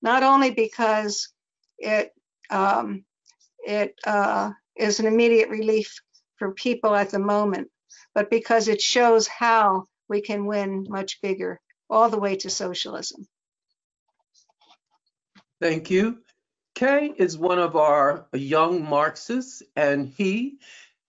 not only because it um, it uh, is an immediate relief for people at the moment, but because it shows how we can win much bigger, all the way to socialism. Thank you. Kay is one of our young Marxists, and he,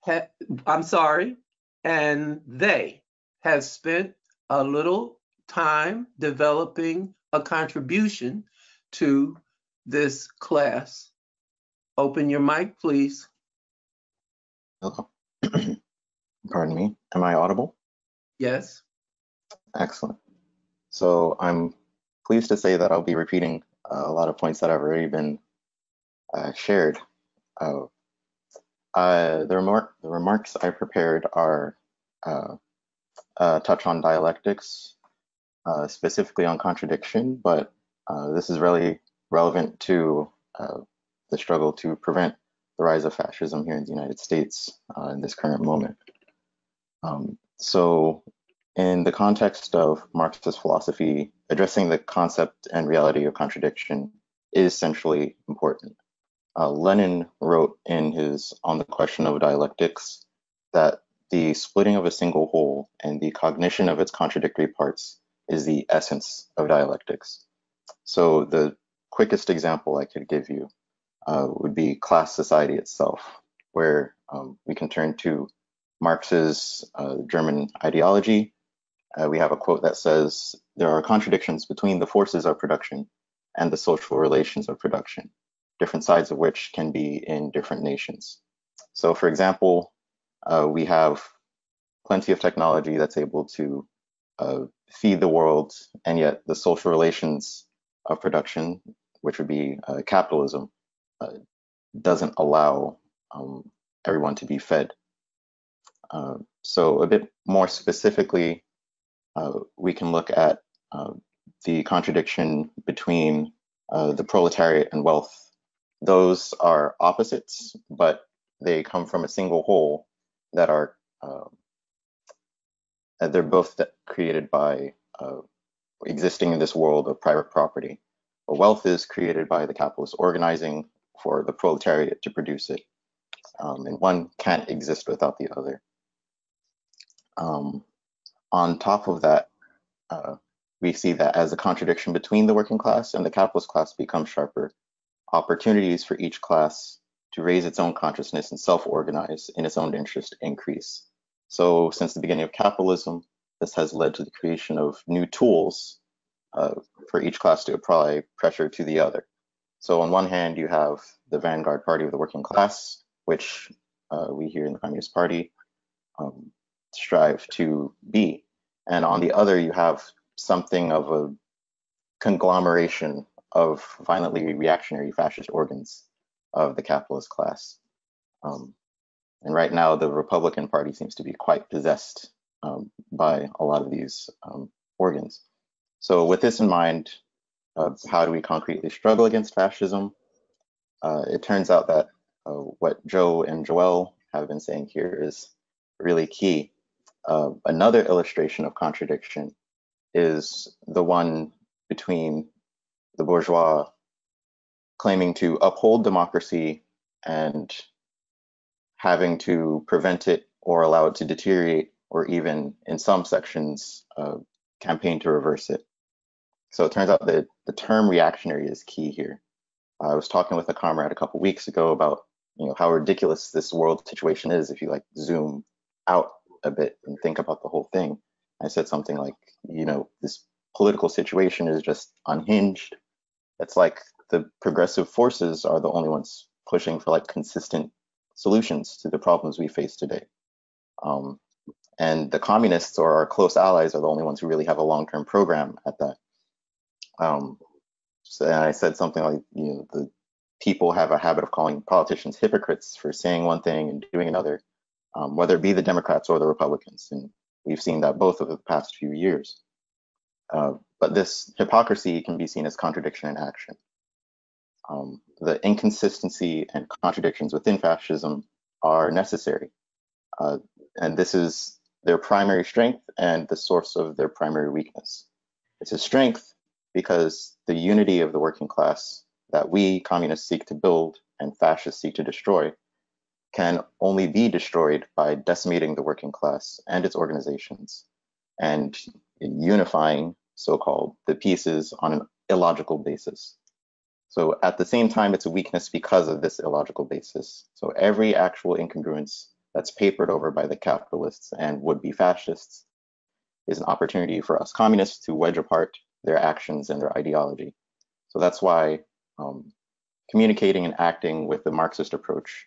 ha- I'm sorry, and they have spent a little time developing a contribution to this class. Open your mic, please. Hello. [clears throat] Pardon me. Am I audible? Yes. Excellent. So I'm pleased to say that I'll be repeating uh, a lot of points that have already been uh, shared. Uh, uh, the, remark, the remarks I prepared are uh, uh, touch on dialectics, specifically on contradiction, but this is really relevant to the struggle to prevent the rise of fascism here in the United States in this current moment. Um, so, in the context of Marxist philosophy, addressing the concept and reality of contradiction is centrally important. Uh, Lenin wrote in his On the Question of Dialectics that the splitting of a single whole and the cognition of its contradictory parts is the essence of dialectics. So, the quickest example I could give you uh, would be class society itself, where um, we can turn to Marx's uh, German ideology. Uh, we have a quote that says, There are contradictions between the forces of production and the social relations of production, different sides of which can be in different nations. So, for example, uh, we have plenty of technology that's able to uh, feed the world, and yet the social relations of production, which would be uh, capitalism, uh, doesn't allow um, everyone to be fed. Uh, so, a bit more specifically, we can look at uh, the contradiction between uh, the proletariat and wealth. Those are opposites, but they come from a single whole that are um, they're both created by uh, existing in this world of private property. Wealth is created by the capitalist organizing for the proletariat to produce it, um, and one can't exist without the other. Um, on top of that, uh, we see that as the contradiction between the working class and the capitalist class becomes sharper, opportunities for each class to raise its own consciousness and self-organize in its own interest increase. So since the beginning of capitalism, this has led to the creation of new tools uh, for each class to apply pressure to the other. So on one hand, you have the vanguard party of the working class, which uh, we here in the Communist Party um, strive to be. And on the other, you have something of a conglomeration of violently reactionary fascist organs of the capitalist class. Um, and right now, the Republican Party seems to be quite possessed um, by a lot of these um, organs. So, with this in mind, uh, how do we concretely struggle against fascism? Uh, it turns out that uh, what Joe and Joelle have been saying here is really key. Uh, another illustration of contradiction is the one between the bourgeois claiming to uphold democracy and having to prevent it or allow it to deteriorate, or even in some sections, uh, campaign to reverse it. So it turns out that the term reactionary is key here. I was talking with a comrade a couple weeks ago about you know how ridiculous this world situation is if you like zoom out a bit and think about the whole thing. I said something like, you know, this political situation is just unhinged. It's like the progressive forces are the only ones pushing for like consistent solutions to the problems we face today. Um, and the communists or our close allies are the only ones who really have a long-term program at that. Um, so and I said something like, you know, the people have a habit of calling politicians hypocrites for saying one thing and doing another, um, whether it be the Democrats or the Republicans. And we've seen that both over the past few years. Uh, but this hypocrisy can be seen as contradiction in action. Um, the inconsistency and contradictions within fascism are necessary. Uh, and this is their primary strength and the source of their primary weakness. It's a strength because the unity of the working class that we communists seek to build and fascists seek to destroy can only be destroyed by decimating the working class and its organizations and unifying so-called the pieces on an illogical basis. So at the same time, it's a weakness because of this illogical basis. So every actual incongruence that's papered over by the capitalists and would-be fascists is an opportunity for us communists to wedge apart their actions and their ideology. So that's why um, communicating and acting with the Marxist approach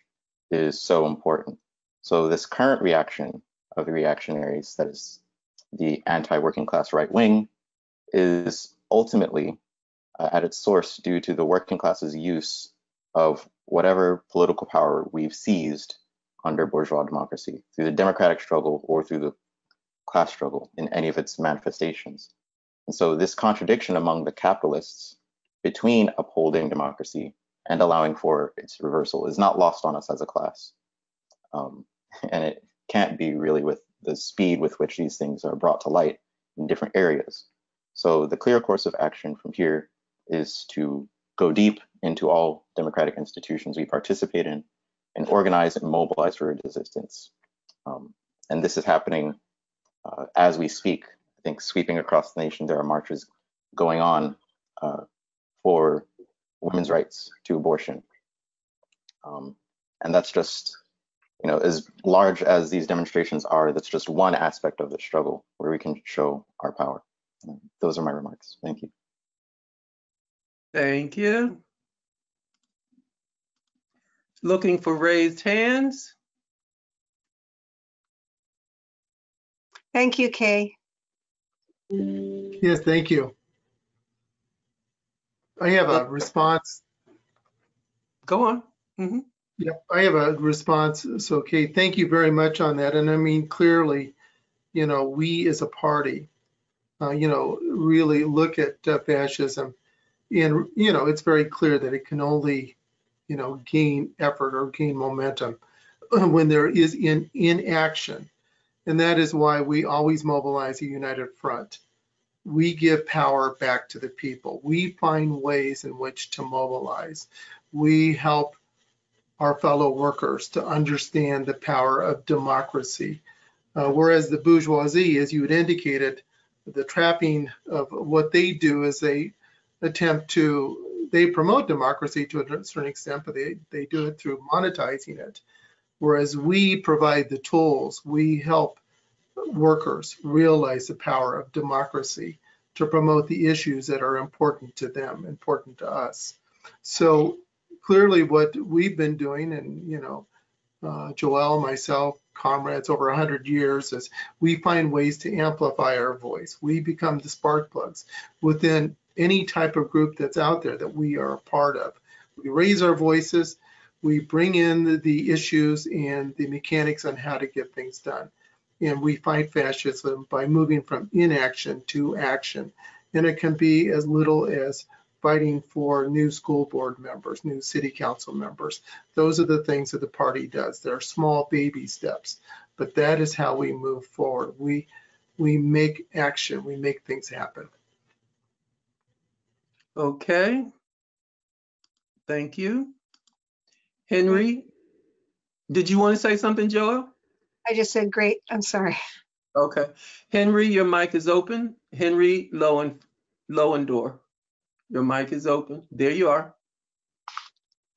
is so important. So this current reaction of the reactionaries, that is the anti-working class right wing, is ultimately uh, at its source due to the working class's use of whatever political power we've seized under bourgeois democracy through the democratic struggle or through the class struggle in any of its manifestations. And so this contradiction among the capitalists between upholding democracy and allowing for its reversal is not lost on us as a class. Um, and it can't be really with the speed with which these things are brought to light in different areas. So the clear course of action from here is to go deep into all democratic institutions we participate in and organize and mobilize for resistance. Um, and this is happening uh, as we speak. I think sweeping across the nation, there are marches going on uh, for women's rights to abortion. Um, and that's just, you know, as large as these demonstrations are, that's just one aspect of the struggle where we can show our power. And those are my remarks. Thank you. Thank you. Looking for raised hands? Thank you, Kay. Yes, thank you. I have a response. Go on. Mhm. Yep, I have a response. So, okay, thank you very much on that. And I mean, clearly, you know, we as a party, uh, you know, really look at uh, fascism and, you know, it's very clear that it can only, you know, gain effort or gain momentum [clears throat] when there is in inaction. And that is why we always mobilize a united front. We give power back to the people. We find ways in which to mobilize. We help our fellow workers to understand the power of democracy. Uh, whereas the bourgeoisie, as you had indicated, the trapping of what they do is they attempt to, they promote democracy to a certain extent, but they, they do it through monetizing it. Whereas we provide the tools, we help workers realize the power of democracy to promote the issues that are important to them, important to us. So clearly what we've been doing and, you know, uh, Joelle, myself, comrades over 100 years is we find ways to amplify our voice. We become the spark plugs within any type of group that's out there that we are a part of. We raise our voices, we bring in the, the issues and the mechanics on how to get things done. And we fight fascism by moving from inaction to action. And it can be as little as fighting for new school board members, new city council members. Those are the things that the party does. They're small baby steps, but that is how we move forward. We we make action, we make things happen. Okay. Thank you. Henry, did you want to say something, Joelle? I just said, great, I'm sorry. Okay. Henry, your mic is open. Henry Lowen, Lowendor, your mic is open. There you are.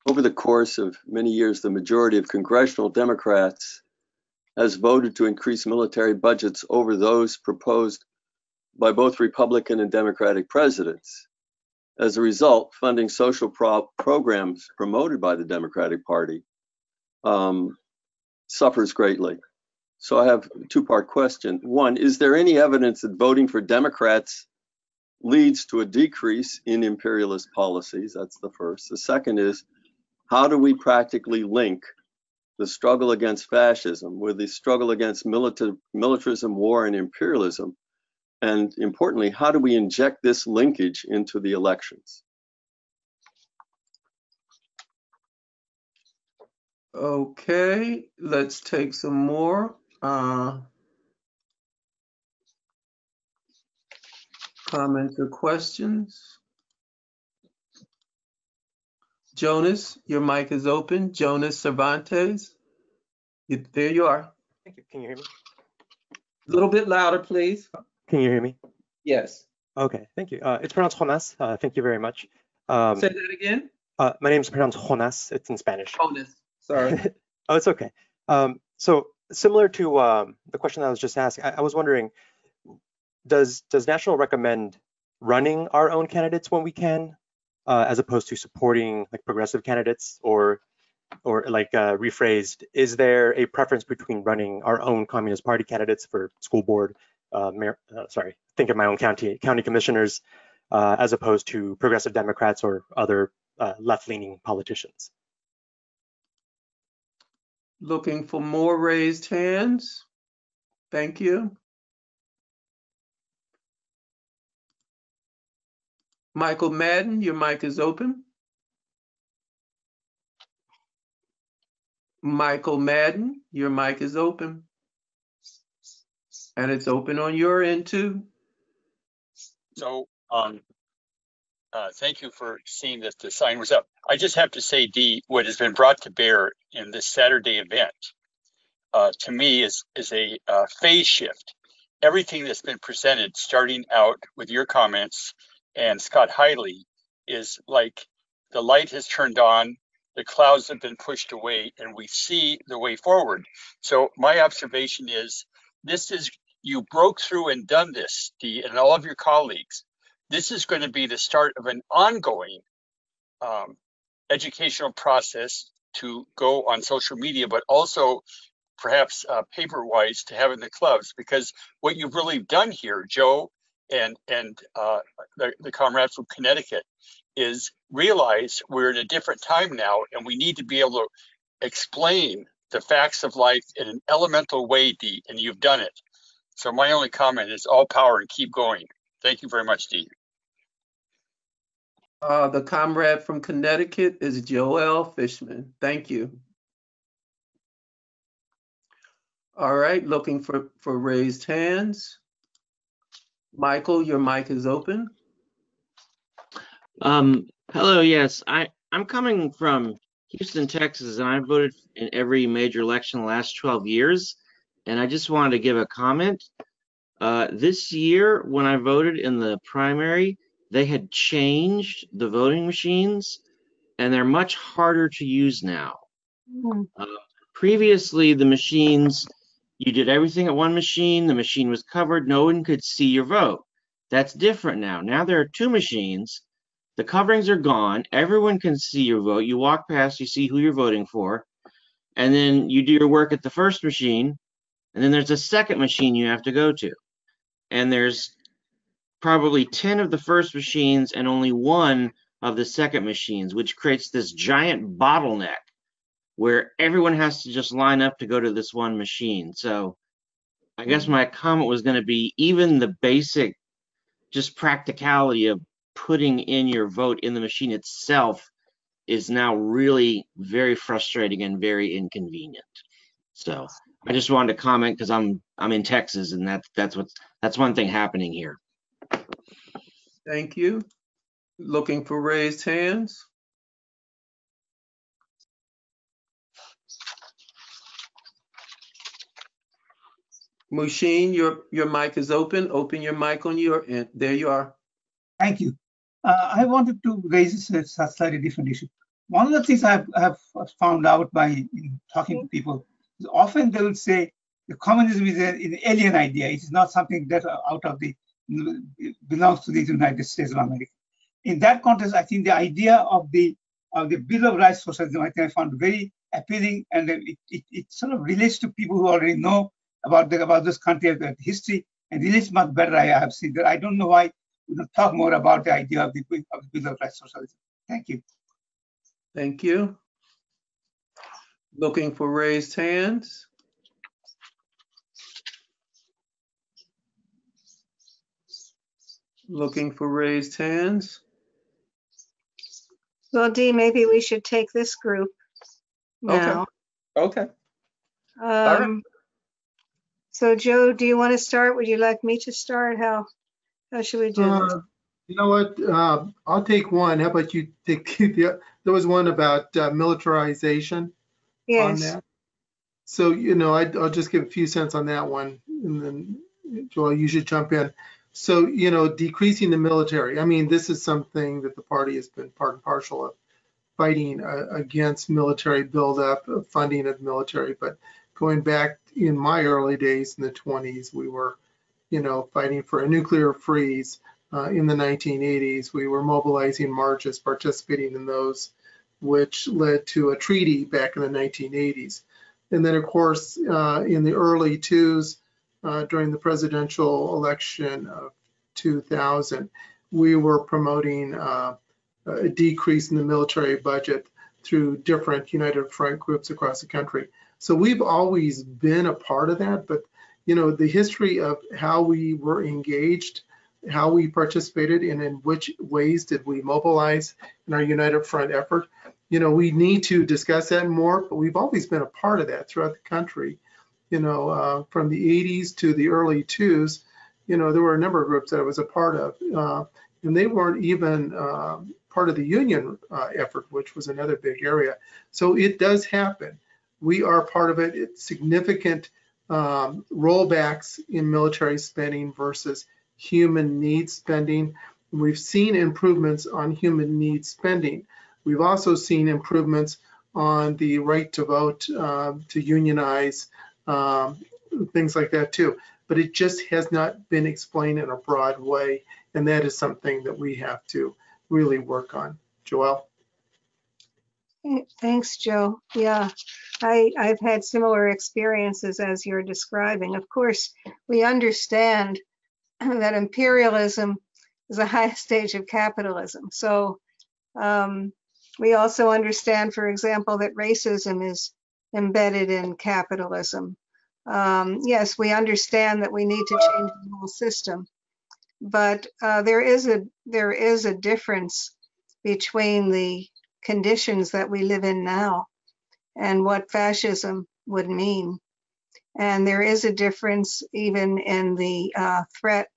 over the course of many years, the majority of congressional Democrats has voted to increase military budgets over those proposed by both Republican and Democratic presidents. As a result, funding social pro- programs promoted by the Democratic Party um, suffers greatly. So I have a two-part question. One, is there any evidence that voting for Democrats leads to a decrease in imperialist policies? That's the first. The second is, how do we practically link the struggle against fascism with the struggle against milita- militarism, war, and imperialism? And importantly, how do we inject this linkage into the elections? Okay, let's take some more. Uh, Comments or questions? Jonas, your mic is open. Jonas Cervantes. You- There you are. Thank you. Can you hear me? A little bit louder, please. Can you hear me? Yes. Okay, thank you. Uh, it's pronounced Jonas. Uh, thank you very much. Um, Say that again. uh, my name is pronounced Jonas. It's in Spanish. Jonas. Sorry. [laughs] oh, it's okay. Um, so similar to um, the question I was just asked, I, I was wondering, does does National recommend running our own candidates when we can, uh, as opposed to supporting like progressive candidates, or or like uh, rephrased, is there a preference between running our own Communist Party candidates for school board, uh, mayor, uh, sorry, think of my own county county commissioners, uh, as opposed to progressive Democrats or other uh, left-leaning politicians? Looking for more raised hands. Thank you. Michael Madden, your mic is open. Michael Madden, your mic is open. And it's open on your end too. So, um, uh, thank you for seeing that the sign was up. I just have to say, Dee, what has been brought to bear in this Saturday event, uh, to me is, is a, uh, phase shift. Everything that's been presented, starting out with your comments and Scott Hiley, is like the light has turned on, the clouds have been pushed away, and we see the way forward. So my observation is, this is, you broke through and done this, Dee, and all of your colleagues this is going to be the start of an ongoing um, educational process to go on social media, but also perhaps uh, paper-wise to have in the clubs. Because what you've really done here, Joe and and uh, the, the comrades from Connecticut, is realize we're in a different time now, and we need to be able to explain the facts of life in an elemental way, Dee, and you've done it. So my only comment is all power and keep going. Thank you very much, Dee. Uh, the comrade from Connecticut is Joelle Fishman. Thank you. All right, looking for, for raised hands. Michael, your mic is open. Um, hello, yes, I, I'm coming from Houston, Texas, and I voted in every major election the last 12 years. And I just wanted to give a comment. Uh, this year, when I voted in the primary, they had changed the voting machines and they're much harder to use now. Uh, previously, the machines, you did everything at one machine, the machine was covered, no one could see your vote. That's different now. Now there are two machines, the coverings are gone, everyone can see your vote. You walk past, you see who you're voting for, and then you do your work at the first machine, and then there's a second machine you have to go to. And there's probably 10 of the first machines and only one of the second machines, which creates this giant bottleneck where everyone has to just line up to go to this one machine. So I guess mm-hmm. my comment was going to be even the basic just practicality of putting in your vote in the machine itself is now really very frustrating and very inconvenient. So I just wanted to comment because I'm I'm in Texas and that's that's what's that's one thing happening here. Thank you. Looking for raised hands. Mushin, your, your mic is open. Open your mic on your end. There you are. Thank you. Uh, I wanted to raise a slightly different issue. one of the things I've, I've found out by talking to people is often they will say the communism is an, alien idea. It is not something that uh, out of the belongs to the United States of America. In that context, I think the idea of the of the Bill of Rights Socialism, I think I found very appealing, and it, it, it sort of relates to people who already know about the about this country, history, and relates much better. I have seen that. I don't know why we don't talk more about the idea of the, of the Bill of Rights Socialism. Thank you. Thank you. Looking for raised hands. Looking for raised hands. Well, Dee, maybe we should take this group now. Okay. right. Um, so Joe, do you want to start? Would you like me to start? How, how should we do this? Uh, You know what? Uh, I'll take one. How about you take [laughs] the, there was one about uh, militarization on Yes, that. So, you know, I, I'll just give a few cents on that one and then Joelle, you should jump in. So, you know, decreasing the military. I mean, this is something that the party has been part and parcel of fighting uh, against military buildup, uh, funding of the military. But going back in my early days in the 20s, we were, you know, fighting for a nuclear freeze. Uh, in the 1980s, we were mobilizing marches, participating in those, which led to a treaty back in the 1980s. And then, of course, uh, in the early twos, uh, during the presidential election of 2000, we were promoting uh, a decrease in the military budget through different United Front groups across the country. So we've always been a part of that, but you know, the history of how we were engaged, how we participated, and in which ways did we mobilize in our United Front effort, you know, we need to discuss that more, but we've always been a part of that throughout the country. You know, uh, from the 80s to the early 2s, you know, there were a number of groups that I was a part of, uh, and they weren't even uh, part of the union uh, effort, which was another big area. So it does happen. We are part of it. It's significant um, rollbacks in military spending versus human needs spending. We've seen improvements on human needs spending. We've also seen improvements on the right to vote, uh, to unionize, um, things like that too. But it just has not been explained in a broad way, and that is something that we have to really work on. Joelle? thanks, Joe. Yeah, I, I've had similar experiences as you're describing. Of course, we understand [clears throat] that imperialism is the [laughs] highest stage of capitalism. So um, we also understand, for example, that racism is embedded in capitalism. Um, yes, we understand that we need to change the whole system, but uh, there is a there is a difference between the conditions that we live in now and what fascism would mean. And there is a difference even in the uh, threat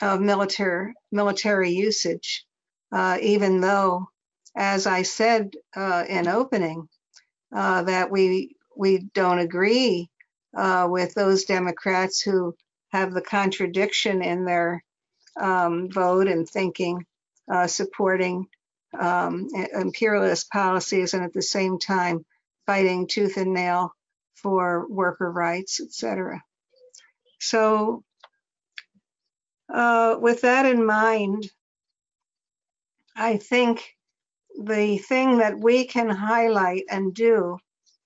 of military military usage, uh, even though, as I said uh, in opening, uh, that we we don't agree uh, with those Democrats who have the contradiction in their um, vote and thinking, uh, supporting um, imperialist policies, and at the same time fighting tooth and nail for worker rights, etc. So, uh, with that in mind, I think the thing that we can highlight and do,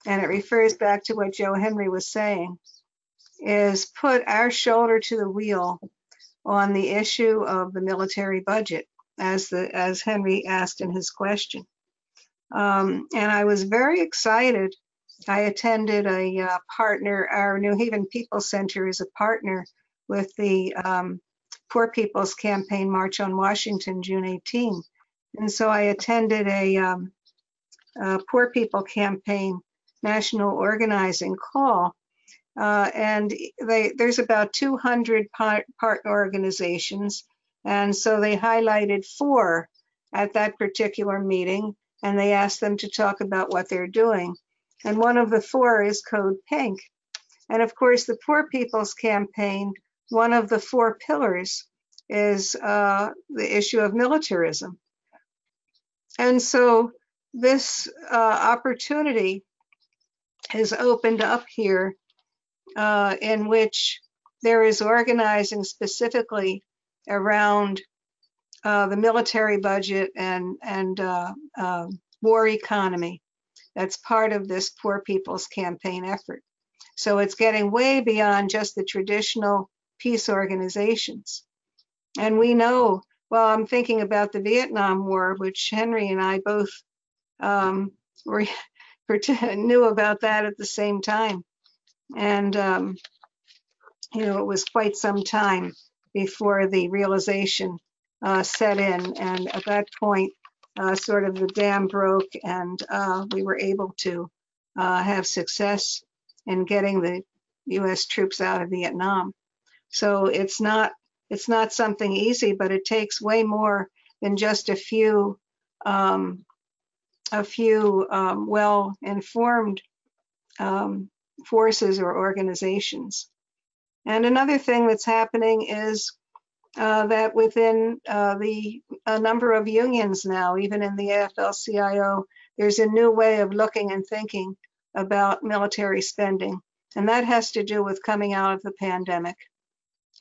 and it refers back to what Joe Henry was saying, is put our shoulder to the wheel on the issue of the military budget, as the as Henry asked in his question. Um, and I was very excited. I attended a uh, partner, our New Haven People Center is a partner with the um, Poor People's Campaign March on Washington, June 18. And so I attended a, um, a Poor People Campaign national organizing call. Uh, and they, there's about 200 part, partner organizations. And so they highlighted four at that particular meeting and they asked them to talk about what they're doing. And one of the four is Code Pink. And of course, the Poor People's Campaign, one of the four pillars is uh, the issue of militarism. And so this uh, opportunity has opened up here uh, in which there is organizing specifically around uh, the military budget and and uh, um, war economy. That's part of this Poor People's Campaign effort. So it's getting way beyond just the traditional peace organizations. And we know, well, I'm thinking about the Vietnam War, which Henry and I both um, were, [laughs] knew about that at the same time. And, um, you know, it was quite some time before the realization uh, set in. And at that point, uh, sort of the dam broke and uh, we were able to uh, have success in getting the U.S. troops out of Vietnam. So it's not it's not something easy, but it takes way more than just a few um, a few um, well-informed um, forces or organizations. And another thing that's happening is uh, that within uh, the a number of unions now, even in the AFL-CIO, there's a new way of looking and thinking about military spending. And that has to do with coming out of the pandemic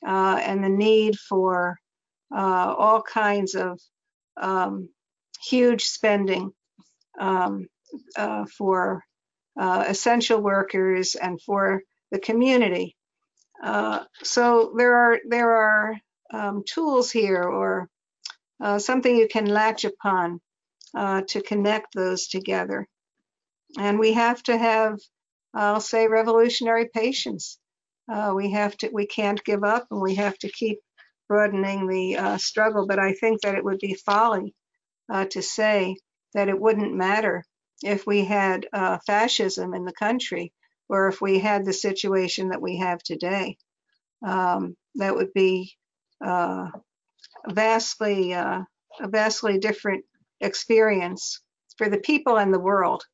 uh, and the need for uh, all kinds of um, huge spending um, uh, for uh, essential workers and for the community. Uh, so there are there are um, tools here or uh, something you can latch upon to connect those together. And we have to have, I'll say, revolutionary patience. Uh, we have to, we can't give up and we have to keep broadening the uh, struggle. But I think that it would be folly uh, to say that it wouldn't matter if we had uh, fascism in the country or if we had the situation that we have today. Um, that would be uh, vastly, uh, a vastly different experience for the people and the world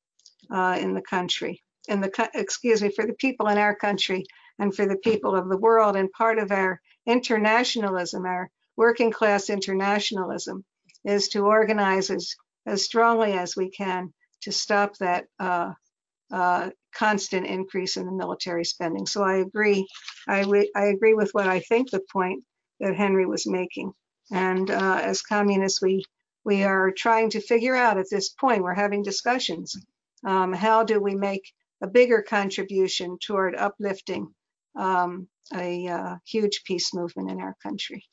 in the country, in the excuse me, for the people in our country and for the people of the world. And part of our internationalism, our working class internationalism, is to organize as, as strongly as we can to stop that uh, uh, constant increase in the military spending. So I agree. I, I agree with what I think the point that Henry was making. And uh, as communists, we we are trying to figure out at this point. We're having discussions um, how do we make a bigger contribution toward uplifting um, a uh, huge peace movement in our country?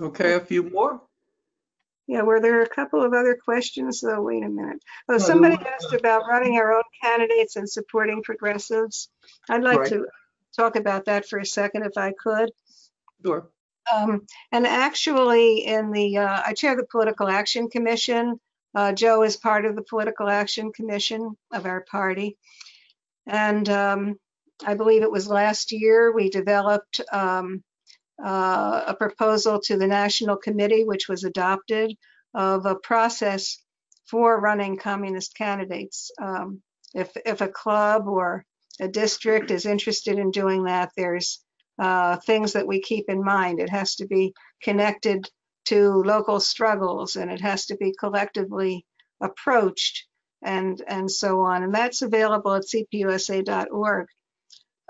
Okay, a few more. Yeah, were there a couple of other questions though? Wait a minute. Oh, somebody asked about running our own candidates and supporting progressives. I'd like Right. to talk about that for a second if I could. Sure. Um, and actually, in the, uh, I chair the Political Action Commission. Uh, Joe is part of the Political Action Commission of our party. And um, I believe it was last year we developed um, uh, a proposal to the National Committee, which was adopted, of a process for running communist candidates. Um, if, if a club or a district is interested in doing that, there's uh, things that we keep in mind. It has to be connected to local struggles and it has to be collectively approached and, and so on. And that's available at cpusa.org.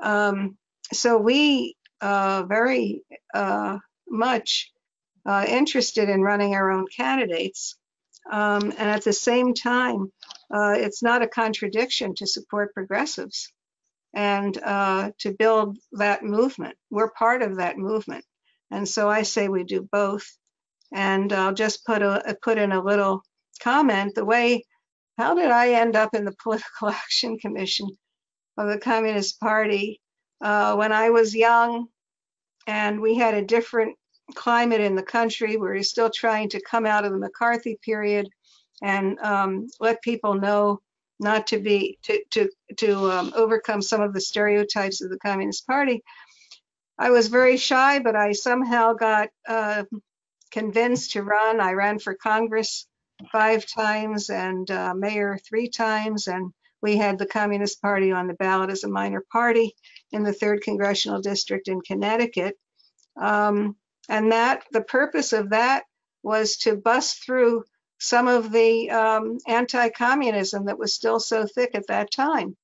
Um, so we uh, very uh, much uh, interested in running our own candidates. Um, and at the same time, uh, it's not a contradiction to support progressives and uh, to build that movement. We're part of that movement. And so I say we do both. And I'll just put a put in a little comment. The way, how did I end up in the Political [laughs] Action Commission of the Communist Party uh, when I was young, and we had a different climate in the country. We were still trying to come out of the McCarthy period and um, let people know not to be to to to um, overcome some of the stereotypes of the Communist Party. I was very shy, but I somehow got uh, convinced to run. I ran for Congress five times and uh, mayor three times, and we had the Communist Party on the ballot as a minor party in the third congressional district in Connecticut. Um, and that the purpose of that was to bust through some of the um, anti-communism that was still so thick at that time.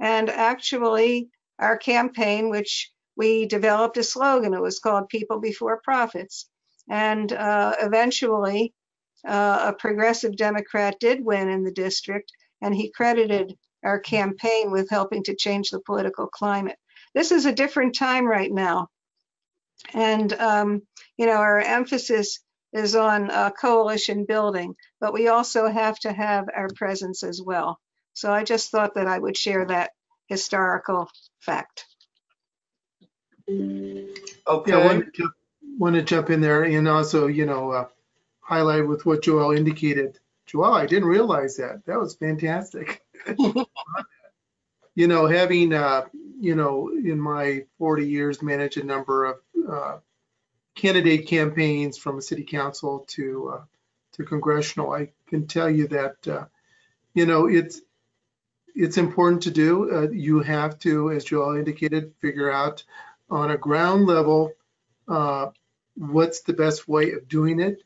And actually, our campaign, which we developed a slogan, it was called People Before Profits. And uh, eventually, uh, a progressive Democrat did win in the district, and he credited our campaign with helping to change the political climate. This is a different time right now. And, um, you know, our emphasis is on uh, coalition building, but we also have to have our presence as well. So I just thought that I would share that historical fact. Yeah, I Okay, want to jump, want to jump in there and also, you know, uh, highlight with what Joelle indicated. Joelle, I didn't realize that. That was fantastic. [laughs] you know, having, uh, you know, in my 40 years, managed a number of uh, candidate campaigns from a city council to uh, to congressional. I can tell you that, uh, you know, it's it's important to do. Uh, you have to, as Joelle indicated, figure out on a ground level uh, what's the best way of doing it.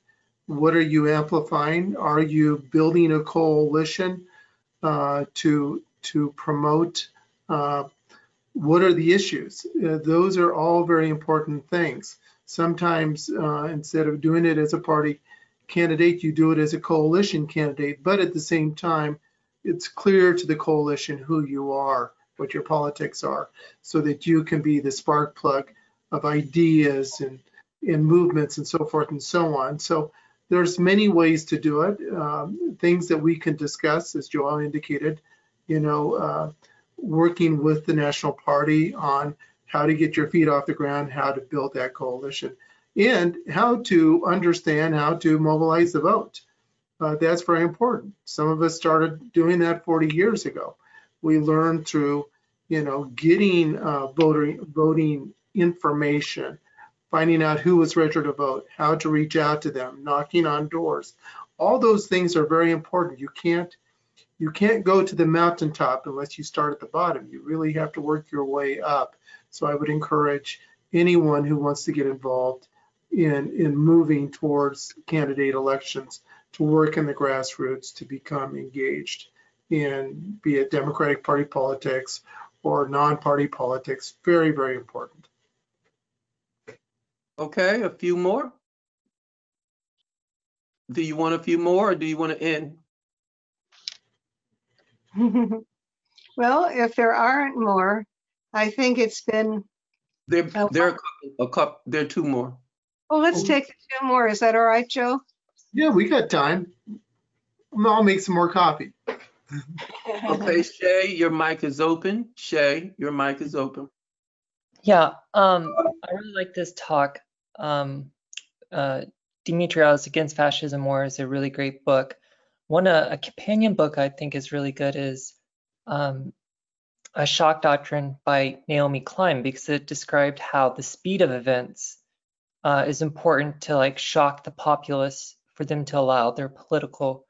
What are you amplifying? Are you building a coalition uh, to to promote? Uh, what are the issues? Uh, those are all very important things. Sometimes uh, instead of doing it as a party candidate, you do it as a coalition candidate. But at the same time, it's clear to the coalition who you are, what your politics are, so that you can be the spark plug of ideas and and movements and so forth and so on. So there's many ways to do it. Um, things that we can discuss, as Joelle indicated, you know, uh, working with the National Party on how to get your feet off the ground, how to build that coalition, and how to understand how to mobilize the vote. Uh, that's very important. Some of us started doing that 40 years ago. We learned through, you know, getting uh, voting voting information, finding out who was registered to vote, how to reach out to them, knocking on doors. All those things are very important. You can't you can't go to the mountaintop unless you start at the bottom. You really have to work your way up. So I would encourage anyone who wants to get involved in in moving towards candidate elections to work in the grassroots to become engaged in be it Democratic Party politics or non-party politics. Very, very important. Okay, a few more? Do you want a few more or do you want to end? [laughs] Well, if there aren't more, I think it's been, There, Oh, there are a couple, a couple, there are two more. well, let's Oh. take two more. Is that all right, Joe? Yeah, we got time. I'll make some more coffee. Okay, [laughs] Shay, your mic is open. Shay, your mic is open. Yeah, um, I really like this talk. Um, uh, Against Fascism War is a really great book. One, uh, a companion book I think is really good is um, A Shock Doctrine by Naomi Klein because it described how the speed of events uh, is important to like shock the populace for them to allow their political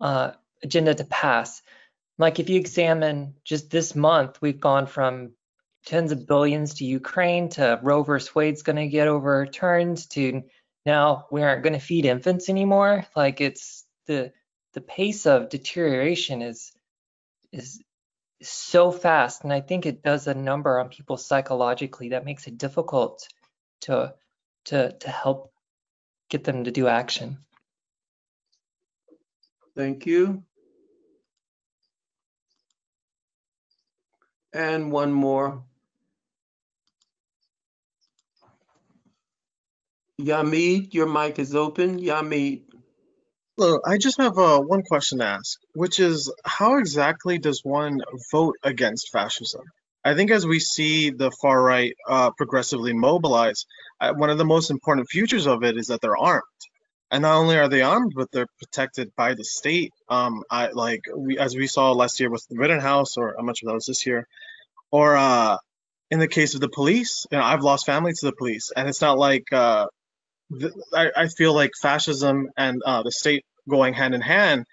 uh, agenda to pass. Like if you examine just this month, we've gone from tens of billions to Ukraine to Roe versus Wade's going to get overturned to now we aren't going to feed infants anymore. Like it's the the pace of deterioration is is so fast, and I think it does a number on people psychologically that makes it difficult to to to help get them to do action. Thank you. And one more. Yamid, your mic is open. Yamid, Hello, I just have uh, one question to ask, which is how exactly does one vote against fascism? I think as we see the far right uh, progressively mobilize, uh, one of the most important features of it is that they're armed. And not only are they armed, but they're protected by the state. Um, I, like we, as we saw last year with the Rittenhouse, or I'm of sure that was this year, or uh, in the case of the police, you know, I've lost family to the police, and it's not like uh, I, I feel like fascism and uh, the state going hand in hand.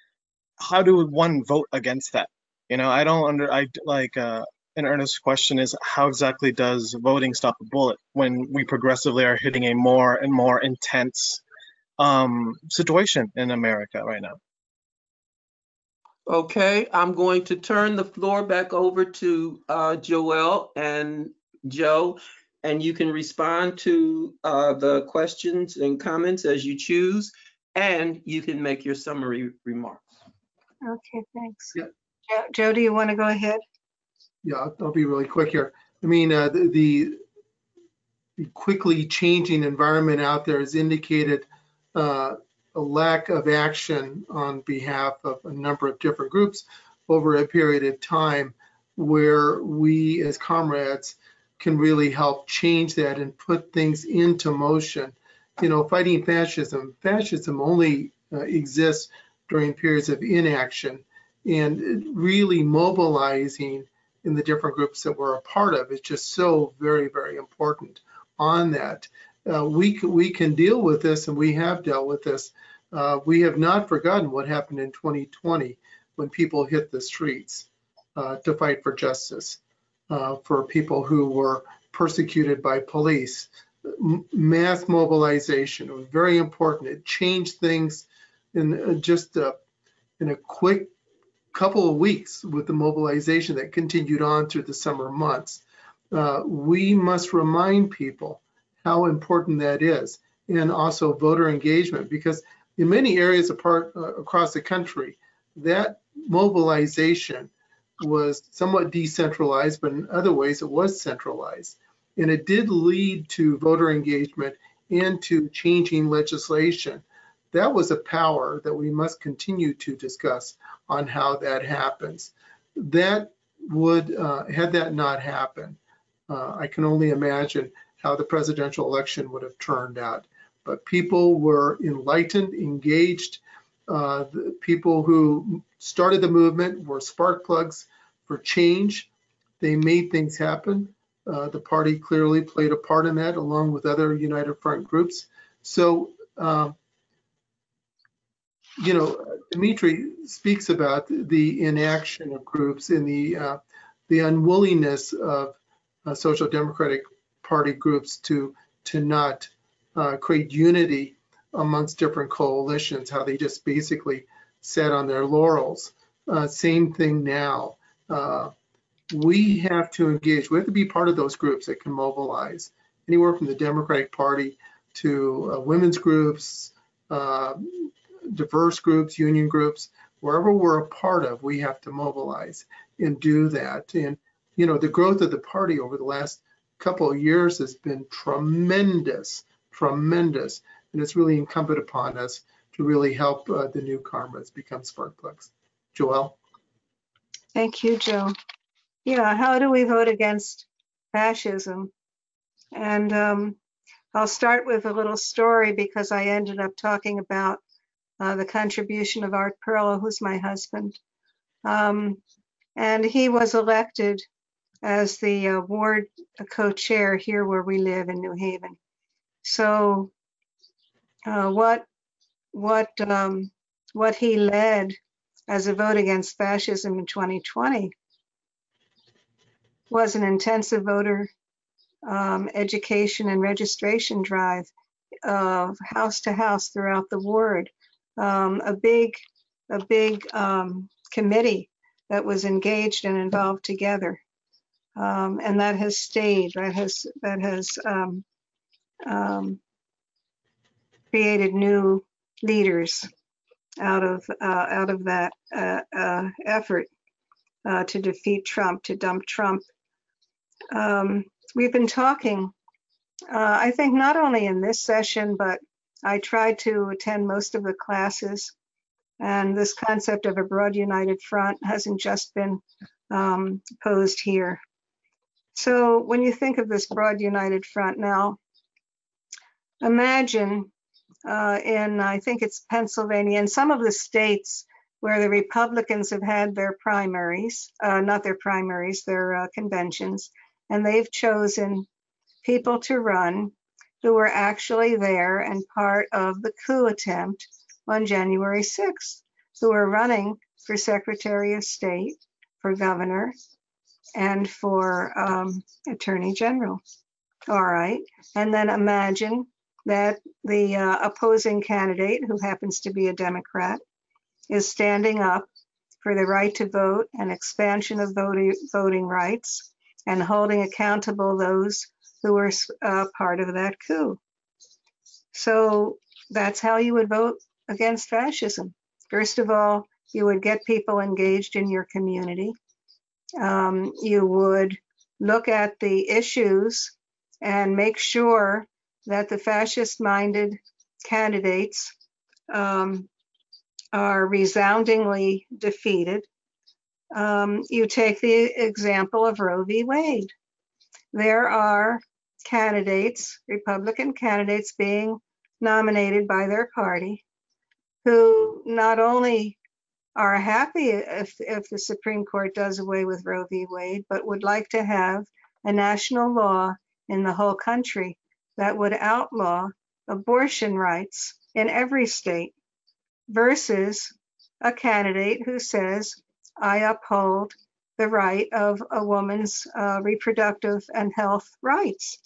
How do one vote against that? You know, I don't under I like uh, an earnest question is how exactly does voting stop a bullet when we progressively are hitting a more and more intense um, situation in America right now. Okay, I'm going to turn the floor back over to uh, Joelle and Joe, and you can respond to uh, the questions and comments as you choose, and you can make your summary remarks. Okay, thanks. Yeah. Jo- Joe, do you want to go ahead? Yeah, I'll- I'll be really quick here. I mean, uh, the, the the quickly changing environment out there has indicated uh, a lack of action on behalf of a number of different groups over a period of time where we as comrades can really help change that and put things into motion. You know, fighting fascism, fascism only uh, exists during periods of inaction and really mobilizing in the different groups that we're a part of is just so very, very important on that. Uh, we, we can deal with this and we have dealt with this. Uh, we have not forgotten what happened in 2020 when people hit the streets uh, to fight for justice uh, for people who were persecuted by police. M- mass mobilization was very important. It changed things in uh, just uh, in a quick couple of weeks with the mobilization that continued on through the summer months. Uh, we must remind people how important that is and also voter engagement because in many areas apart uh, across the country that mobilization was somewhat decentralized but in other ways it was centralized and it did lead to voter engagement and to changing legislation that was a power that we must continue to discuss on how that happens that would uh, had that not happened uh, I can only imagine how the presidential election would have turned out. But people were enlightened, engaged. Uh, the people who started the movement were spark plugs for change. They made things happen. Uh, the party clearly played a part in that, along with other United Front groups. So, uh, you know, Dimitri speaks about the inaction of groups and the uh, the unwillingness of uh, social democratic party groups to to not uh, create unity amongst different coalitions how they just basically sat on their laurels. Uh, same thing now. Uh, we have to engage we have to be part of those groups that can mobilize. Anywhere from the democratic party to uh, women's groups uh, diverse groups union groups wherever we're a part of we have to mobilize and do that. And you know, the growth of the party over the last couple of years has been tremendous, tremendous. And it's really incumbent upon us to really help uh, the new comrades become spark plugs. Joelle? Thank you, Joe. Yeah, how do we vote against fascism? And um, I'll start with a little story because I ended up talking about uh, the contribution of Art Perlo, who's my husband. Um, and he was elected as the uh, ward co-chair here where we live in New Haven. So uh, what what um, what he led as a vote against fascism in 2020 was an intensive voter um, education and registration drive of house to house throughout the ward. Um, a big a big um, committee that was engaged and involved together um, and that has stayed. That has that has um, um, created new leaders out of uh, out of that uh, uh, effort uh, to defeat Trump, to dump Trump. Um, we've been talking, uh, I think, not only in this session, but I tried to attend most of the classes. And this concept of a broad united front hasn't just been um, posed here. So when you think of this broad united front now, imagine uh, in, I think it's Pennsylvania, and some of the states where the Republicans have had their primaries, uh, not their primaries, their uh, conventions, and they've chosen people to run who were actually there and part of the coup attempt on January 6th, who are running for Secretary of State, for governor, and for um, Attorney General. All right. And then imagine that the uh, opposing candidate, who happens to be a Democrat, is standing up for the right to vote and expansion of voting, voting rights and holding accountable those who were uh, part of that coup. So that's how you would vote against fascism. First of all, you would get people engaged in your community. Um, you would look at the issues and make sure that the fascist minded candidates um, are resoundingly defeated. Um, you take the example of Roe v. Wade. There are candidates, Republican candidates, being nominated by their party who not only are happy if, if the Supreme Court does away with Roe v. Wade, but would like to have a national law in the whole country that would outlaw abortion rights in every state versus a candidate who says, I uphold the right of a woman's uh, reproductive and health rights.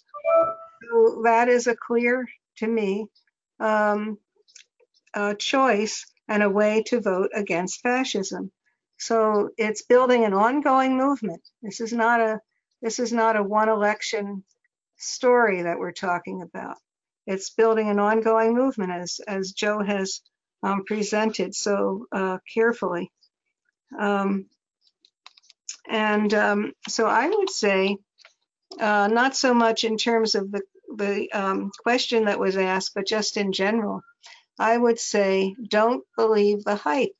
So that is a clear, to me, um, choice and a way to vote against fascism. So it's building an ongoing movement. This is not a this is not a one election story that we're talking about. It's building an ongoing movement as as Joe has um, presented so uh, carefully. Um, and um, so I would say, uh, not so much in terms of the, the um, question that was asked, but just in general, I would say don't believe the hype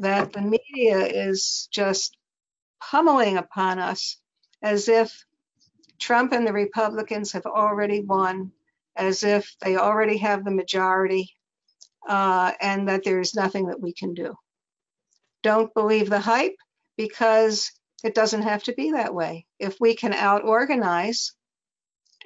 that the media is just pummeling upon us as if Trump and the Republicans have already won, as if they already have the majority, uh, and that there's nothing that we can do. Don't believe the hype because it doesn't have to be that way. If we can out organize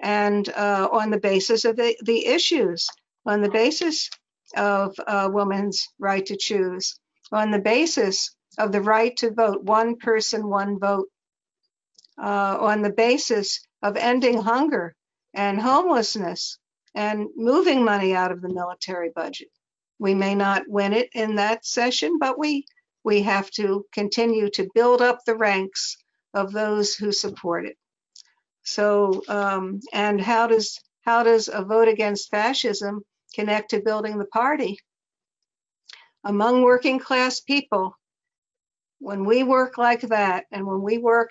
and uh, on the basis of the, the issues, on the basis of a woman's right to choose, on the basis of the right to vote, one person, one vote, uh, on the basis of ending hunger and homelessness and moving money out of the military budget. We may not win it in that session, but we we have to continue to build up the ranks of those who support it. So, um, and how does how does a vote against fascism connect to building the party? Among working class people, when we work like that and when we work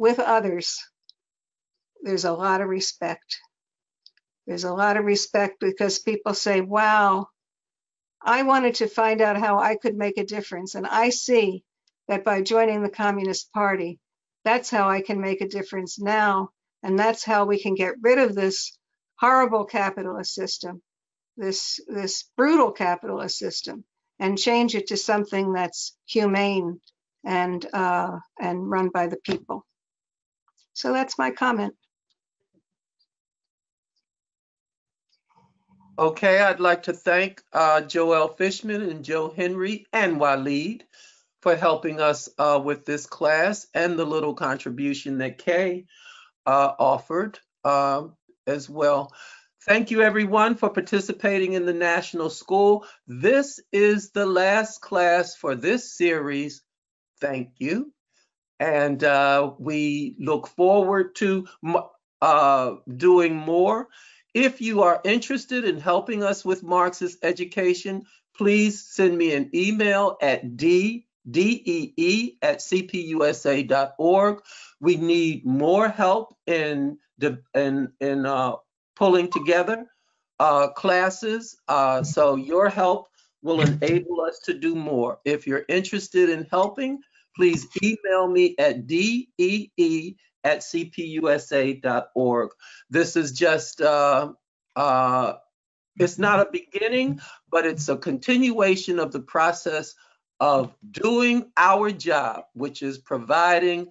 with others, there's a lot of respect. There's a lot of respect because people say, wow, I wanted to find out how I could make a difference. And I see that by joining the Communist Party, that's how I can make a difference now. And that's how we can get rid of this horrible capitalist system, this, this brutal capitalist system, and change it to something that's humane and, uh, and run by the people. So that's my comment. Okay, I'd like to thank uh, Joelle Fishman and Joe Henry and Waleed for helping us uh, with this class and the little contribution that Kay uh, offered um, as well. Thank you everyone for participating in the National School. This is the last class for this series. Thank you. And uh, we look forward to uh, doing more. If you are interested in helping us with Marxist education, please send me an email at d at cpusa.org. We need more help in in in uh, pulling together uh, classes. Uh, so your help will enable us to do more. If you're interested in helping, please email me at dee at cpusa.org. This is just, uh, uh, it's not a beginning, but it's a continuation of the process of doing our job, which is providing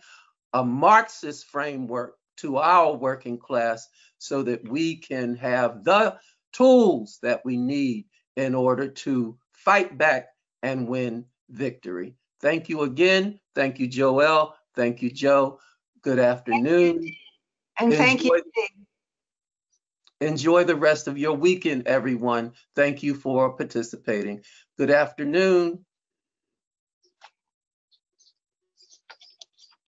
a Marxist framework to our working class so that we can have the tools that we need in order to fight back and win victory. Thank you again. Thank you, Joelle. Thank you, Joe. Good afternoon. And thank you. Enjoy the rest of your weekend, everyone. Thank you for participating. Good afternoon.